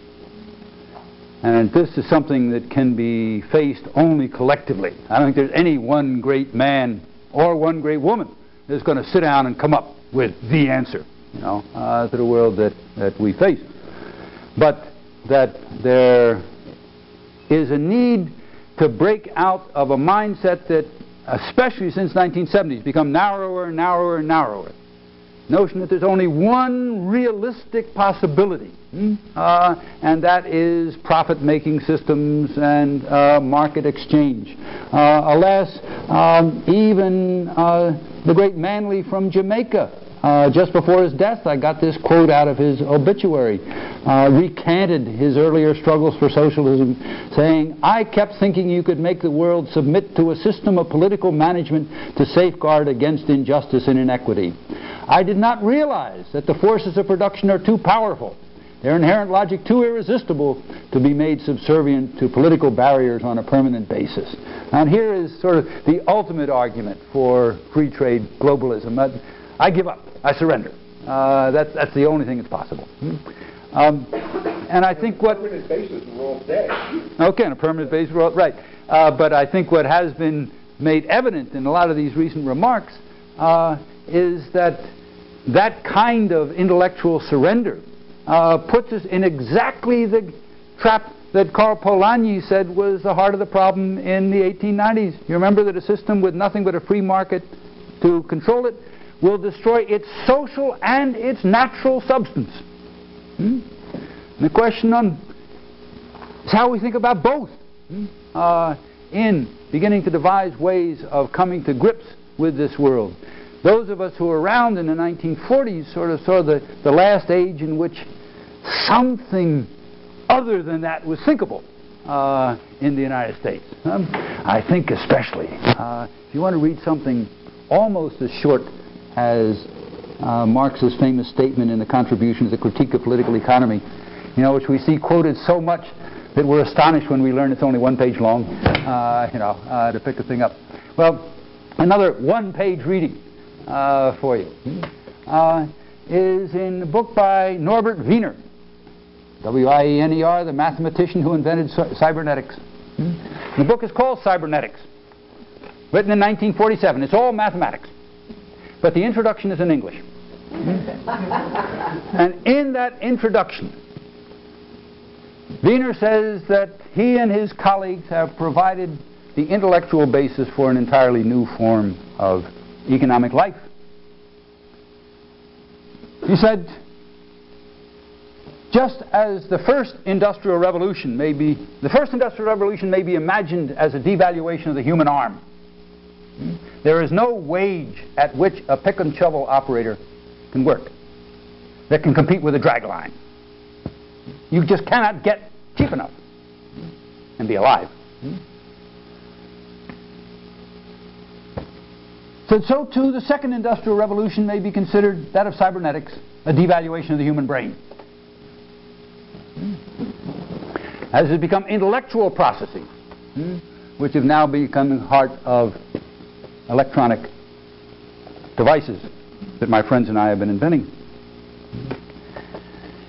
And this is something that can be faced only collectively. I don't think there's any one great man or one great woman that's going to sit down and come up with the answer, you know, uh, to the world that, that we face. But that there is a need to break out of a mindset that, especially since 1970, has become narrower and narrower and narrower. Notion that there's only one realistic possibility, hmm? uh, and that is profit-making systems and uh, market exchange. Uh, alas, um, even uh, the great Manley from Jamaica uh, just before his death, I got this quote out of his obituary, uh, recanted his earlier struggles for socialism, saying, I kept thinking you could make the world submit to a system of political management to safeguard against injustice and inequity. I did not realize that the forces of production are too powerful, their inherent logic too irresistible to be made subservient to political barriers on a permanent basis. And here is sort of the ultimate argument for free trade globalism. I give up. I surrender. Uh, that's, that's the only thing that's possible. Hmm? Um, and I think what... permanent basis, we're all dead. Okay, on a permanent basis, all, right. Uh, but I think what has been made evident in a lot of these recent remarks uh, is that that kind of intellectual surrender uh, puts us in exactly the trap that Karl Polanyi said was the heart of the problem in the 1890s. You remember that a system with nothing but a free market to control it will destroy its social and its natural substance. Hmm? the question on is how we think about both hmm? uh, in beginning to devise ways of coming to grips with this world. Those of us who were around in the 1940s sort of saw the, the last age in which something other than that was thinkable uh, in the United States. Um, I think especially. Uh, if you want to read something almost as short as uh, Marx's famous statement in the Contributions, the Critique of Political Economy, you know, which we see quoted so much that we're astonished when we learn it's only one page long, uh, you know, uh, to pick the thing up. Well, another one-page reading uh, for you uh, is in a book by Norbert Wiener, W-I-E-N-E-R, the mathematician who invented cybernetics. The book is called Cybernetics, written in 1947. It's all mathematics. But the introduction is in English. and in that introduction, Wiener says that he and his colleagues have provided the intellectual basis for an entirely new form of economic life. He said, just as the first industrial revolution may be, the first industrial revolution may be imagined as a devaluation of the human arm. There is no wage at which a pick and shovel operator can work that can compete with a drag line. You just cannot get cheap enough and be alive. So, so too, the second industrial revolution may be considered that of cybernetics, a devaluation of the human brain. As it has become intellectual processing, which have now become the heart of electronic devices that my friends and I have been inventing.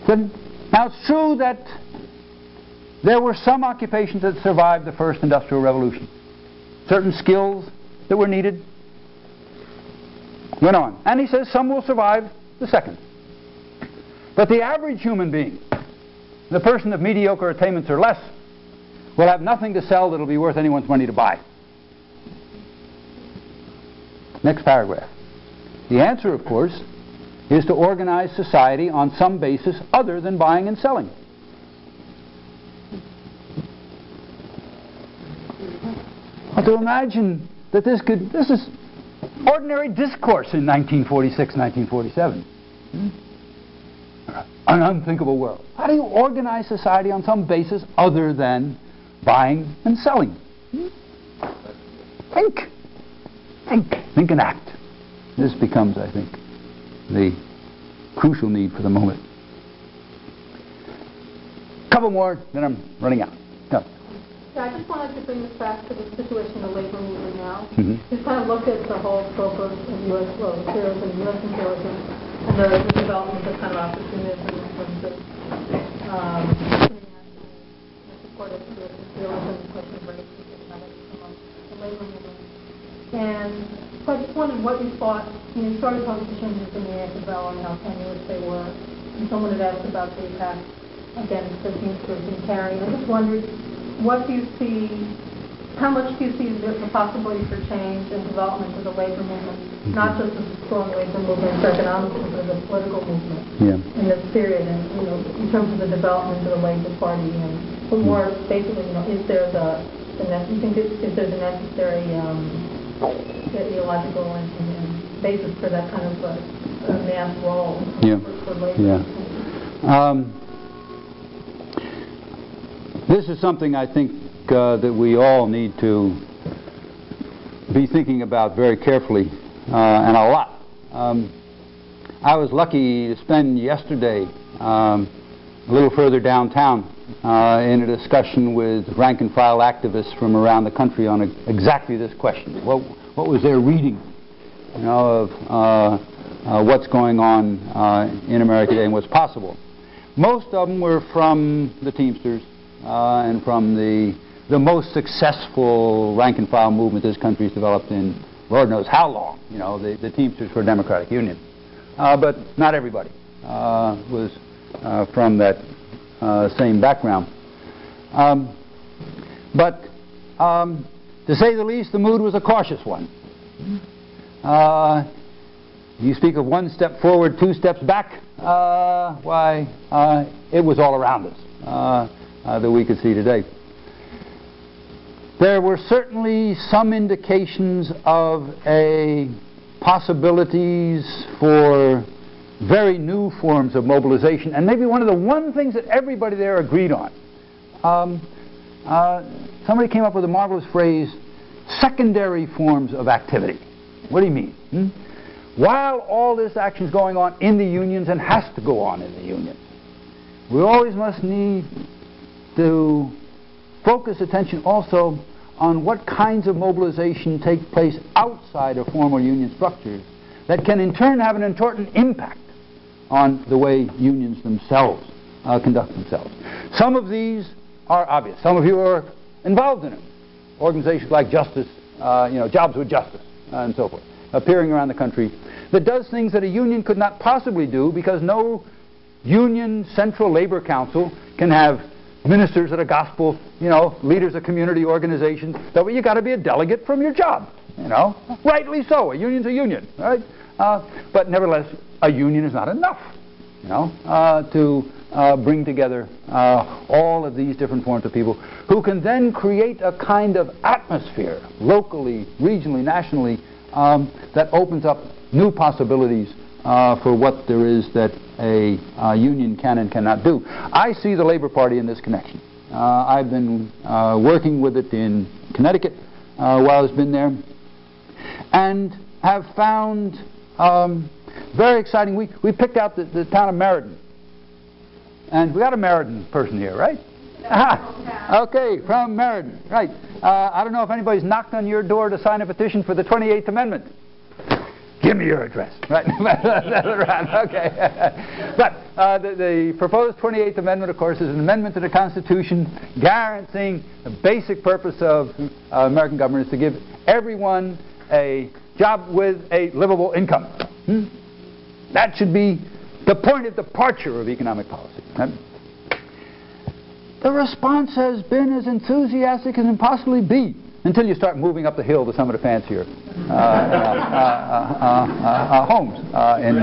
now it's true that there were some occupations that survived the first industrial revolution. Certain skills that were needed went on. And he says some will survive the second. But the average human being, the person of mediocre attainments or less, will have nothing to sell that will be worth anyone's money to buy. Next paragraph. The answer, of course, is to organize society on some basis other than buying and selling. To imagine that this could, this is ordinary discourse in 1946, 1947. Hmm? An unthinkable world. How do you organize society on some basis other than buying and selling? Hmm? Think. Think. Think and act. This becomes, I think, the crucial need for the moment. Couple more, then I'm running out. Go. Yeah, I just wanted to bring this back to the situation of labor movement now. Mhm. Just kind of look at the whole scope of of U.S. well, terrorism, U.S. imperialism, and the, the development of kind of opportunism in terms of um, international support of U.S. imperialism, the question of race and economics among the labor movement. And so I just wondered what you thought, you know, started talking to changes in the antebellum and how tenuous they were, and someone had asked about the attack against the Teamsters in Carey. I just wondered, what do you see, how much do you see the the possibility for change and development of the labor movement, not just as a strong labor movement for economic, but as a political movement Yeah. in this period, and, you know, in terms of the development of the Labor Party, and but more basically, you know, is there the, the you think is is there the necessary um, ideological and and basis for that kind of a a mass role Yeah. for for? Yeah. Um, this is something I think uh, that we all need to be thinking about very carefully uh, and a lot. Um, I was lucky to spend yesterday um, a little further downtown uh, in a discussion with rank and file activists from around the country on a, exactly this question. What, what was their reading you know, of uh, uh, what's going on uh, in America today and what's possible? Most of them were from the Teamsters uh, and from the the most successful rank and file movement this country's developed in Lord knows how long. You know, the, the Teamsters for a Democratic Union, uh, but not everybody was from that uh, same background. Um, but um, to say the least, the mood was a cautious one. Uh, you speak of one step forward, two steps back. Uh, why, uh, it was all around us uh, uh, that we could see today. There were certainly some indications of a possibilities for very new forms of mobilization, and maybe one of the one things that everybody there agreed on. Um, uh, somebody came up with a marvelous phrase: secondary forms of activity. What do you mean? Hmm? While all this action is going on in the unions and has to go on in the unions, we always must need to focus attention also on what kinds of mobilization take place outside of formal union structures that can in turn have an important impact on the way unions themselves uh, conduct themselves. Some of these are obvious. Some of you are involved in them. Organizations like Justice, uh, you know, Jobs with Justice, uh, and so forth, appearing around the country, that does things that a union could not possibly do because no union central labor council can have ministers of the gospel, you know, leaders of community organizations, that way, you got to be a delegate from your job, you know. Rightly so, a union's a union, right? Uh, but nevertheless, a union is not enough, you know, uh, to uh, bring together uh, all of these different forms of people who can then create a kind of atmosphere, locally, regionally, nationally, um, that opens up new possibilities uh, for what there is that a uh, union can and cannot do. I see the Labor Party in this connection. I've been working with it in Connecticut while it's been there, and have found um, very exciting. We, we picked out the, the town of Meriden, and we got a Meriden person here, right? okay, from Meriden, right. Uh, I don't know if anybody's knocked on your door to sign a petition for the 28th Amendment. Give me your address. Right? okay. but uh, the, the, proposed 28th Amendment, of course, is an amendment to the Constitution guaranteeing the basic purpose of uh, American government is to give everyone a job with a livable income. Hmm? That should be the point of departure of economic policy. The response has been as enthusiastic as it can possibly be until you start moving up the hill to some of the fancier uh, uh, uh, homes in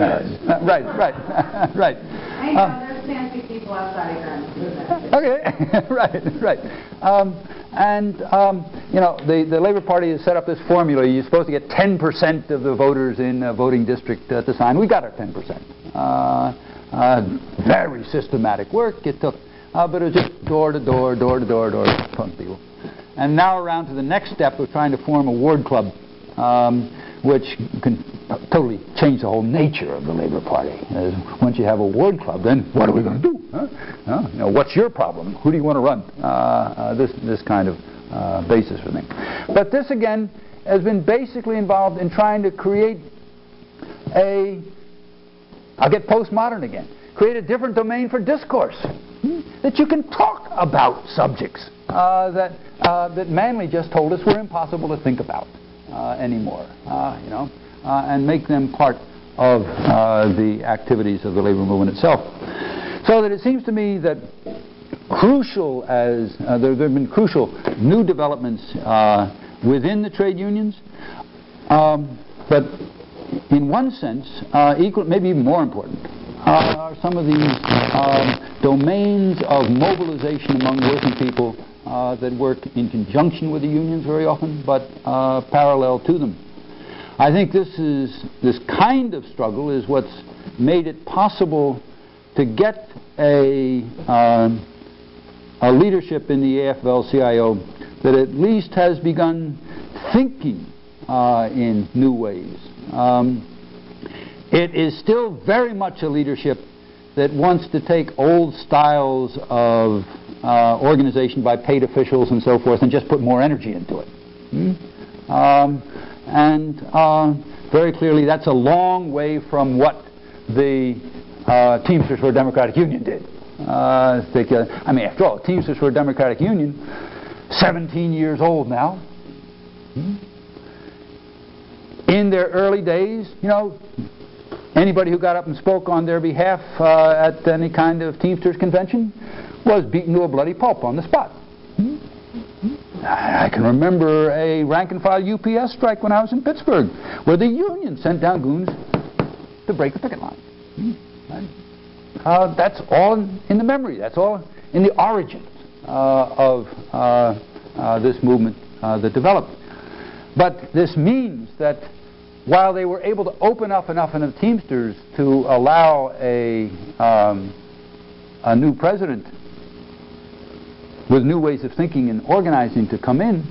right, right, right. I know there's fancy people outside of Okay, right, right. Um, and um, you know, the the Labor Party has set up this formula. You're supposed to get 10% of the voters in a voting district uh, to sign. We got our 10%. Uh, uh, very systematic work. It took, but it was just door to door, door to door, door to people. And now around to the next step of trying to form a ward club, um, which can totally change the whole nature of the Labor Party. Once you have a ward club, then what are we going to do? Huh? You know, what's your problem? Who do you want to run? Uh, uh, this, this kind of uh, basis for things. But this, again, has been basically involved in trying to create a, I'll get postmodern again, create a different domain for discourse. Hmm? That you can talk about subjects uh, that uh, that Manley just told us were impossible to think about anymore, uh, you know, uh, and make them part of uh, the activities of the labor movement itself. So that it seems to me that crucial as there, there, have been crucial new developments within the trade unions, um, but in one sense, equal, maybe even more important, are some of these um, domains of mobilization among working people uh, that work in conjunction with the unions very often, but uh, parallel to them. I think this is this kind of struggle is what's made it possible to get a uh, a leadership in the AFL-CIO that at least has begun thinking uh, in new ways. Um, it is still very much a leadership that wants to take old styles of uh, organization by paid officials and so forth and just put more energy into it. Hmm? Um, and uh, very clearly that's a long way from what the uh, Teamsters for a Democratic Union did. Think, uh, I mean, after all, Teamsters for a Democratic Union, 17 years old now. Hmm? In their early days, you know, anybody who got up and spoke on their behalf uh, at any kind of Teamsters convention was beaten to a bloody pulp on the spot. I can remember a rank and file UPS strike when I was in Pittsburgh, where the union sent down goons to break the picket line. Uh, that's all in the memory. That's all in the origins uh, of uh, uh this movement uh, that developed. But this means that while they were able to open up enough in the Teamsters to allow a, um, a new president with new ways of thinking and organizing to come in,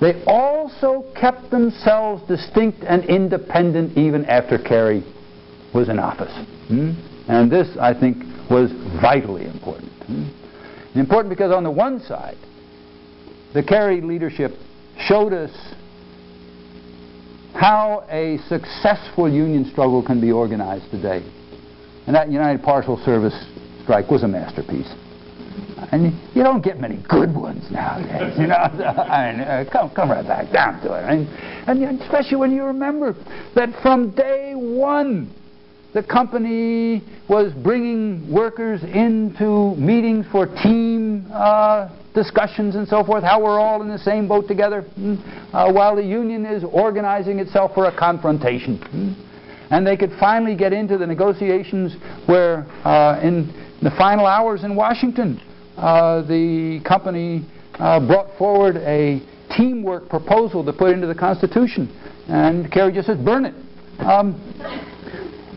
they also kept themselves distinct and independent even after Carey was in office. Hmm? And this, I think, was vitally important. Hmm? Important because on the one side, the Carey leadership showed us how a successful union struggle can be organized today. And that United Parcel Service strike was a masterpiece. And you don't get many good ones nowadays, you know. I mean, uh, come, come right back down to it. I mean, and especially when you remember that from day one, the company was bringing workers into meetings for team uh, discussions and so forth, how we're all in the same boat together, mm, uh, while the union is organizing itself for a confrontation. Mm. And they could finally get into the negotiations where, uh, in the final hours in Washington, the company uh, brought forward a teamwork proposal to put into the Constitution. And Carey just says, burn it. Um,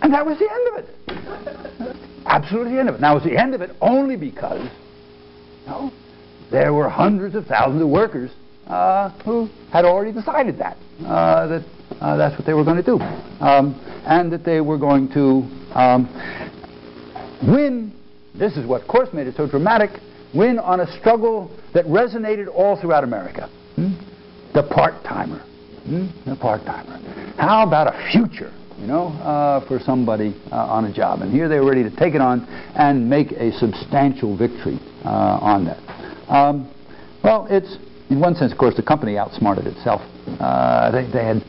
and that was the end of it. Absolutely the end of it. Now, it was the end of it only because you know, there were hundreds of thousands of workers uh, who had already decided that, uh, that uh, that's what they were going to do, um, and that they were going to um, win. This is what, of course, made it so dramatic. Win on a struggle that resonated all throughout America. Hmm? The part-timer. Hmm? The part-timer. How about a future you know, uh, for somebody uh, on a job. And here they were ready to take it on and make a substantial victory uh, on that. Um, well, it's, in one sense, of course, the company outsmarted itself. Uh, they, they had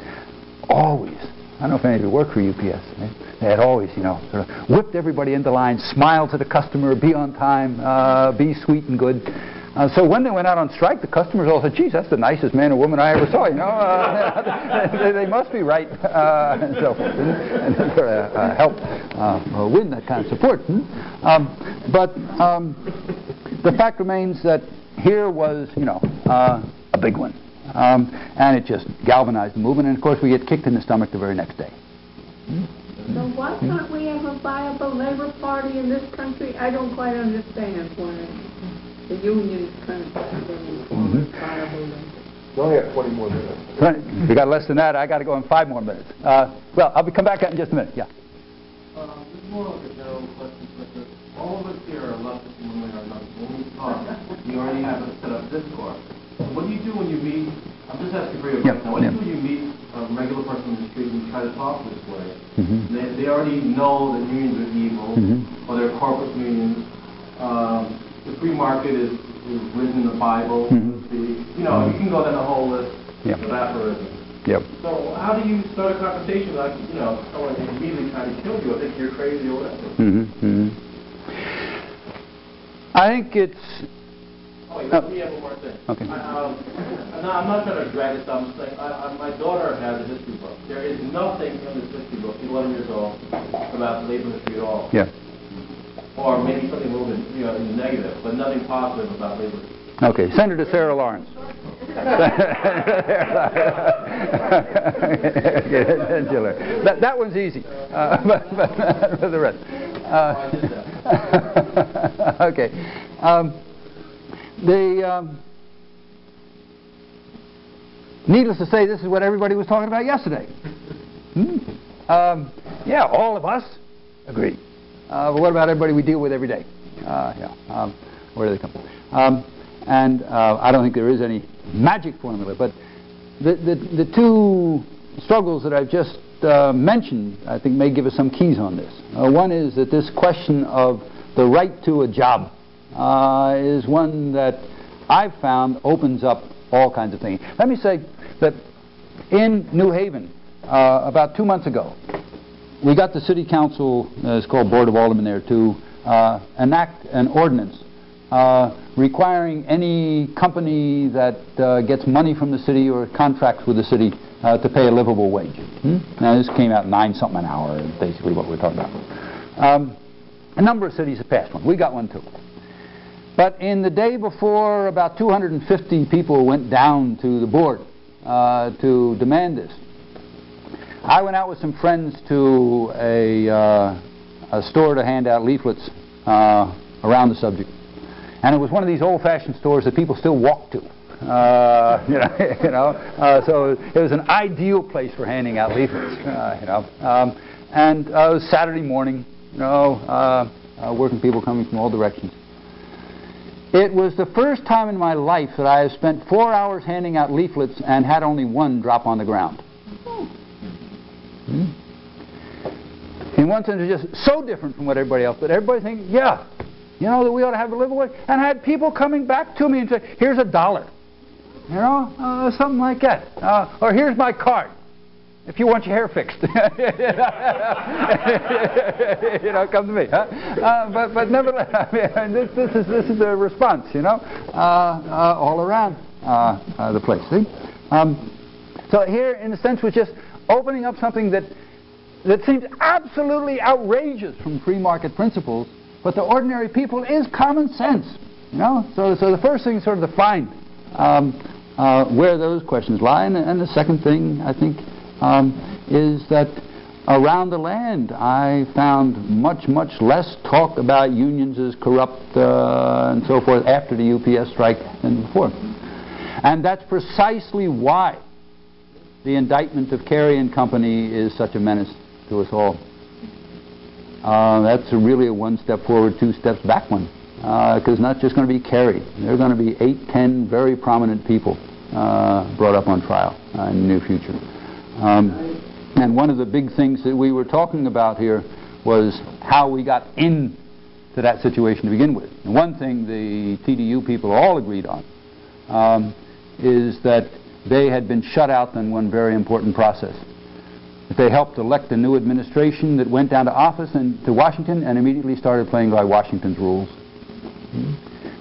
always, I don't know if any of you work for UPS, they had always, you know, sort of whipped everybody into line, smile to the customer, be on time, uh, be sweet and good. Uh, so when they went out on strike, the customers all said, geez, that's the nicest man or woman I ever saw, you know. Uh, they, they, must be right. Uh, and so and, and sort of uh, help uh, win that kind of support. Hmm? Um, but um, the fact remains that here was, you know, uh, a big one. Um, and it just galvanized the movement. And of course, we get kicked in the stomach the very next day. Hmm? So why can't we have a viable labor party in this country? I don't quite understand why the union's kind of Mhm. viable. We only have 20 more minutes. Right. We got less than that. I got to go in five more minutes. Uh, well, I'll be, come back in just a minute. Yeah. Uh, this is more of a general question, but all of us here are leftists and women are leftists. When we talk, we already have a set up discourse. What do you do when you meet, I'm just asking for your Yeah, now, what do you yeah. do when you meet a regular person in the street and try to talk this way? Mhm. They, they already know that unions are evil, Mhm. or they're corporate unions. Um, the free market is, is written in the Bible, Mhm. speak. You know, you can go down the whole list Yeah. of aphorisms. Yep. So how do you start a conversation like, you know, someone immediately trying to kill you or think you're crazy or whatever? hmm hmm I think it's. Oh, let me have one more thing. Okay. I, um, no, I'm not going to drag this down, I'm just saying, I, I, my daughter has a history book. There is nothing in this history book, she's 11 years old, about labor history at all. Yeah. Or maybe something a little bit, you know, in the negative, but nothing positive about labor. Okay. Send her to Sarah Lawrence. that, that one's easy. Uh, but, but for the rest. Uh, okay. Um, the. Um, needless to say, this is what everybody was talking about yesterday. Hmm? Um, yeah, all of us agree. Uh, but what about everybody we deal with every day? Uh, yeah. Um, where do they come from? Um, and uh, I don't think there is any magic formula, but the, the, the two struggles that I've just uh, mentioned, I think, may give us some keys on this. Uh, one is that this question of the right to a job uh, is one that I've found opens up all kinds of things. Let me say that in New Haven, uh, about two months ago, we got the city council, uh, it's called Board of Aldermen there, to uh, enact an ordinance uh, requiring any company that uh, gets money from the city or contracts with the city uh, to pay a livable wage. Hmm? Now this came out nine something an hour, is basically what we're talking about. Um, a number of cities have passed one. We got one too. But in the day before, about 250 people went down to the board uh, to demand this. I went out with some friends to a, uh, a store to hand out leaflets uh, around the subject. And it was one of these old-fashioned stores that people still walk to. Uh, you know, you know uh, so it was an ideal place for handing out leaflets. Uh, you know, um, and uh, it was Saturday morning. You know, uh, uh, working people coming from all directions. It was the first time in my life that I have spent four hours handing out leaflets and had only one drop on the ground. Hmm? In one sense, it's just so different from what everybody else, but everybody thinks, yeah, you know, that we ought to have a livable wage. And I had people coming back to me and say, here's a dollar. You know, uh, something like that. Uh, or here's my card. If you want your hair fixed. you know, come to me. Huh? Uh, but, but nevertheless, I mean, this, this, is, this is a response, you know, uh, uh, all around uh, uh, the place. See? Um, so here, in a sense, was just opening up something that, that seems absolutely outrageous from free market principles, but to ordinary people is common sense. You know, so so the first thing is sort of to find um, uh, where those questions lie, and, and, the second thing I think um, is that around the land I found much much less talk about unions as corrupt uh, and so forth after the UPS strike than before, and that's precisely why the indictment of Carey and Company is such a menace to us all. Uh, that's really a one step forward, two steps back one because uh, not just going to be Carey. There are going to be eight, ten very prominent people uh, brought up on trial uh, in the near future. Um, and one of the big things that we were talking about here was how we got into that situation to begin with. And one thing the TDU people all agreed on um, is that they had been shut out in one very important process. They helped elect a new administration that went down to office and to Washington and immediately started playing by Washington's rules.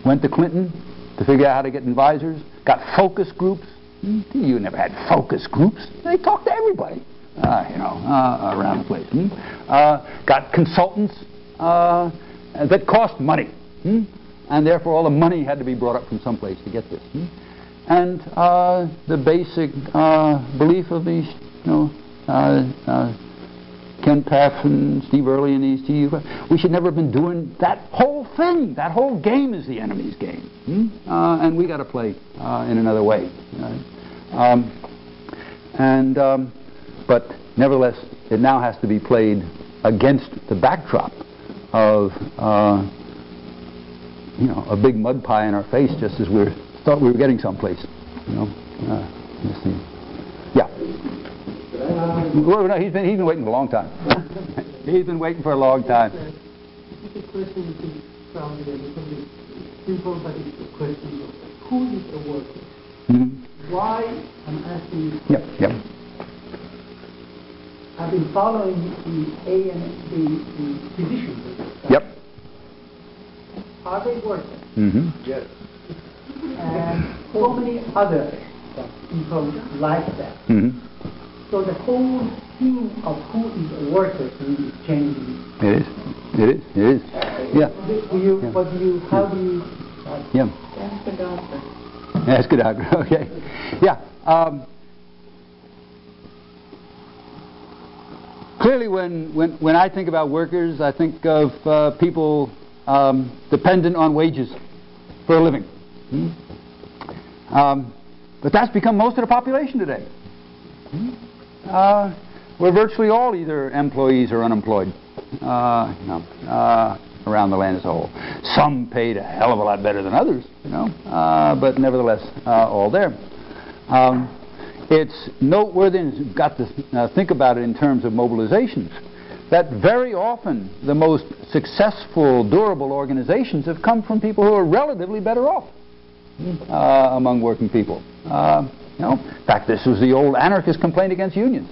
Went to Clinton to figure out how to get advisors. Got focus groups. You never had focus groups. They talked to everybody, uh, you know, uh, around the place. Hmm? Uh, got consultants uh, that cost money, hmm? and therefore all the money had to be brought up from someplace to get this. Hmm? And uh, the basic uh, belief of these, you know, Ken Paff and Steve Early and two, we should never have been doing that whole thing. That whole game is the enemy's game. Hmm? Uh, and we got to play uh, in another way. Right? Um, and, um, but nevertheless, it now has to be played against the backdrop of, uh, you know, a big mud pie in our face just as we thought we were getting someplace. You know? Uh, well, no, he's been he's been waiting for a long time. he's been waiting for a long time. The question is from the simple, but it's a question who is a worker? Mm-hmm. Why I'm asking you. Yep, yep. I've been following the A and the, the physicians. Yep. Are they workers? Mm-hmm. Yes. And so many other people like that. Mm-hmm. So the whole theme of who is a worker is changing. It is. It is. It is. Yeah. Do you, yeah. What do you, how do you... Uh, yeah. Ask a doctor. Ask a doctor, okay. Yeah. Um, clearly when, when, when I think about workers, I think of uh, people um, dependent on wages for a living. Hmm? Um, but that's become most of the population today. Hmm? Uh, we're virtually all either employees or unemployed uh, uh, around the land as a whole. Some paid a hell of a lot better than others, you know, uh, but nevertheless, uh, all there. Um, it's noteworthy, and you've got to uh, think about it in terms of mobilizations, that very often the most successful, durable organizations have come from people who are relatively better off among working people. You know, in fact, this was the old anarchist complaint against unions.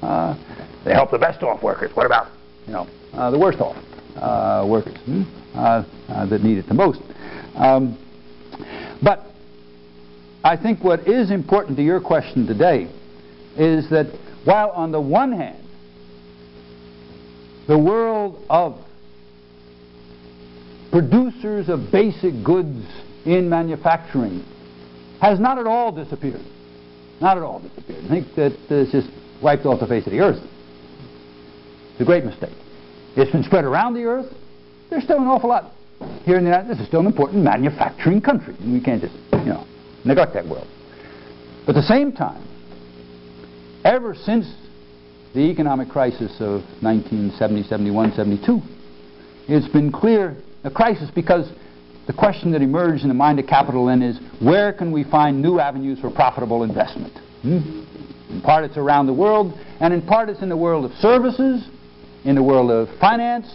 Uh, they help the best off workers. What about, you know, uh, the worst off uh, workers hmm? uh, uh, that need it the most? Um, but I think what is important to your question today is that while on the one hand, the world of producers of basic goods in manufacturing has not at all disappeared. Not at all disappeared. I think that it's just wiped off the face of the earth. It's a great mistake. It's been spread around the earth. There's still an awful lot here in the United States. This is still an important manufacturing country. We can't just, you know, neglect that world. But at the same time, ever since the economic crisis of 1970, 71, 72, it's been clear a crisis because the question that emerged in the mind of capital then is where can we find new avenues for profitable investment? Hmm? In part it's around the world, and in part it's in the world of services, in the world of finance,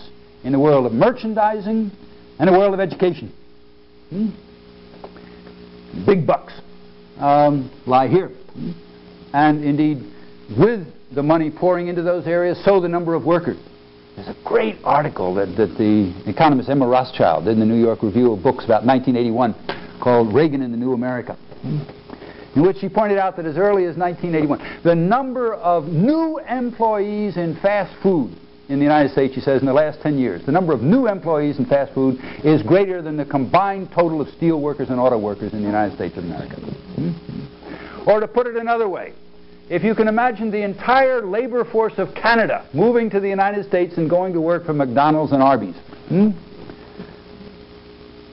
in the world of merchandising, and the world of education. Hmm? Big bucks um, lie here. And indeed, with the money pouring into those areas, so the number of workers. There's a great article that, that the economist Emma Rothschild did in the New York Review of Books about 1981 called Reagan in the New America, in which she pointed out that as early as 1981, the number of new employees in fast food in the United States, she says, in the last 10 years, the number of new employees in fast food is greater than the combined total of steel workers and auto workers in the United States of America. Hmm? Or to put it another way, if you can imagine the entire labor force of Canada moving to the United States and going to work for McDonald's and Arby's, hmm?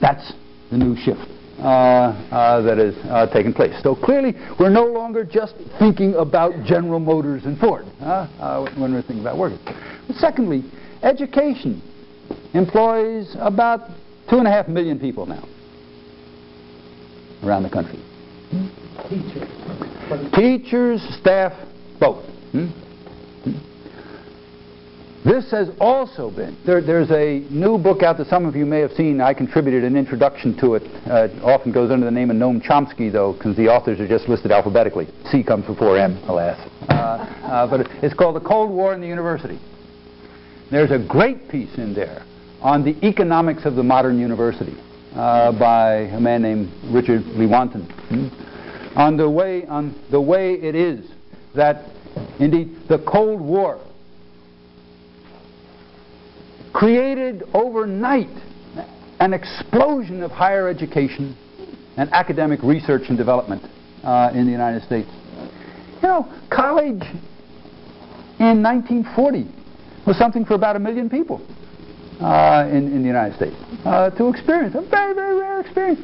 that's the new shift. Uh, uh, that is uh, taking place. So clearly, we're no longer just thinking about General Motors and Ford uh, when we're thinking about workers. But secondly, education employs about two and a half million people now around the country. Teachers. Staff, both. Hmm? Hmm? This has also been, there, there's a new book out that some of you may have seen. I contributed an introduction to it. Uh, it often goes under the name of Noam Chomsky, though, because the authors are just listed alphabetically. C comes before M, alas. Uh, uh, but it's called The Cold War in the University. There's a great piece in there on the economics of the modern university uh, by a man named Richard Lewontin. Hmm? On the way, on the way it is that, indeed, the Cold War created overnight an explosion of higher education and academic research and development uh, in the United States. You know, college in 1940 was something for about a million people uh, in, in the United States uh, to experience, a very, very rare experience.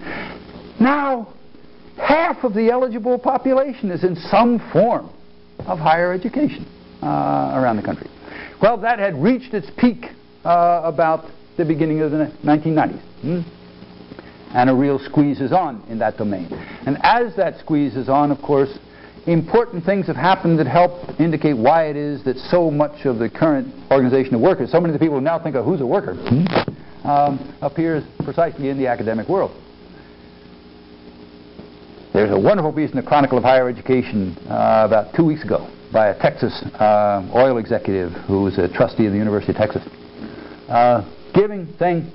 Now, half of the eligible population is in some form of higher education uh, around the country. Well, that had reached its peak uh, about the beginning of the 1990s. Hmm? And a real squeeze is on in that domain. And as that squeeze is on, of course, important things have happened that help indicate why it is that so much of the current organization of workers, so many of the people who now think of who's a worker, hmm? um, appears precisely in the academic world. There's a wonderful piece in the Chronicle of Higher Education uh, about two weeks ago by a Texas uh, oil executive who was a trustee of the University of Texas uh, giving thing.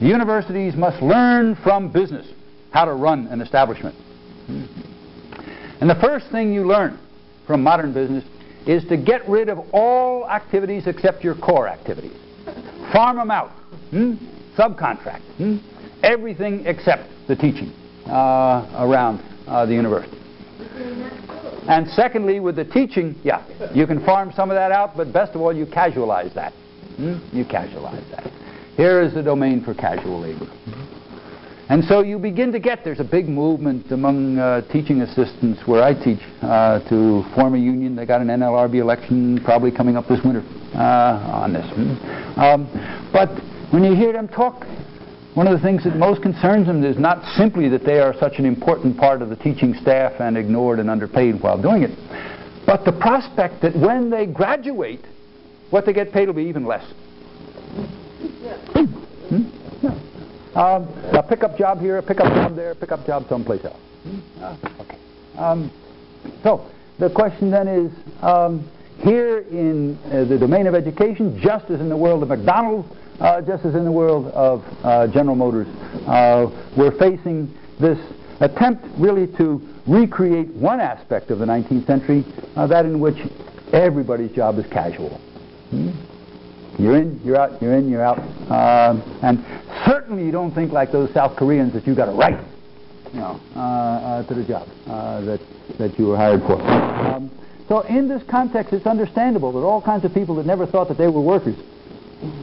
Universities must learn from business how to run an establishment. And the first thing you learn from modern business is to get rid of all activities except your core activities. Farm them out. Hmm? Subcontract. Hmm? Everything except the teaching around uh, the university. And secondly, with the teaching, yeah, you can farm some of that out, but best of all, you casualize that. Hmm? You casualize that. Here is the domain for casual labor. And so you begin to get, there's a big movement among uh, teaching assistants where I teach uh, to form a union. They got an NLRB election probably coming up this winter uh, on this. Hmm? Um, but when you hear them talk, one of the things that most concerns them is not simply that they are such an important part of the teaching staff and ignored and underpaid while doing it, but the prospect that when they graduate, what they get paid will be even less. Hmm? Yeah. Um, a pickup job here, a pickup job there, a pickup job someplace else. Hmm? Uh, okay. Um, so the question then is, um, here in uh, the domain of education, just as in the world of McDonald's, uh, just as in the world of uh, General Motors, uh, we're facing this attempt really to recreate one aspect of the 19th century, uh, that in which everybody's job is casual. Hmm? You're in, you're out, you're in, you're out. Um, and certainly you don't think like those South Koreans that you've got a right you know, uh, uh, to the job uh, that, that you were hired for. Um, so in this context, it's understandable that all kinds of people that never thought that they were workers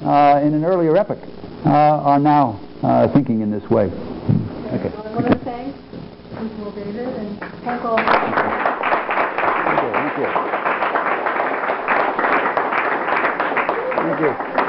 uh, in an earlier epoch uh, are now uh, thinking in this way. Okay. I want to David and thank all. Thank you. Thank you. Thank you.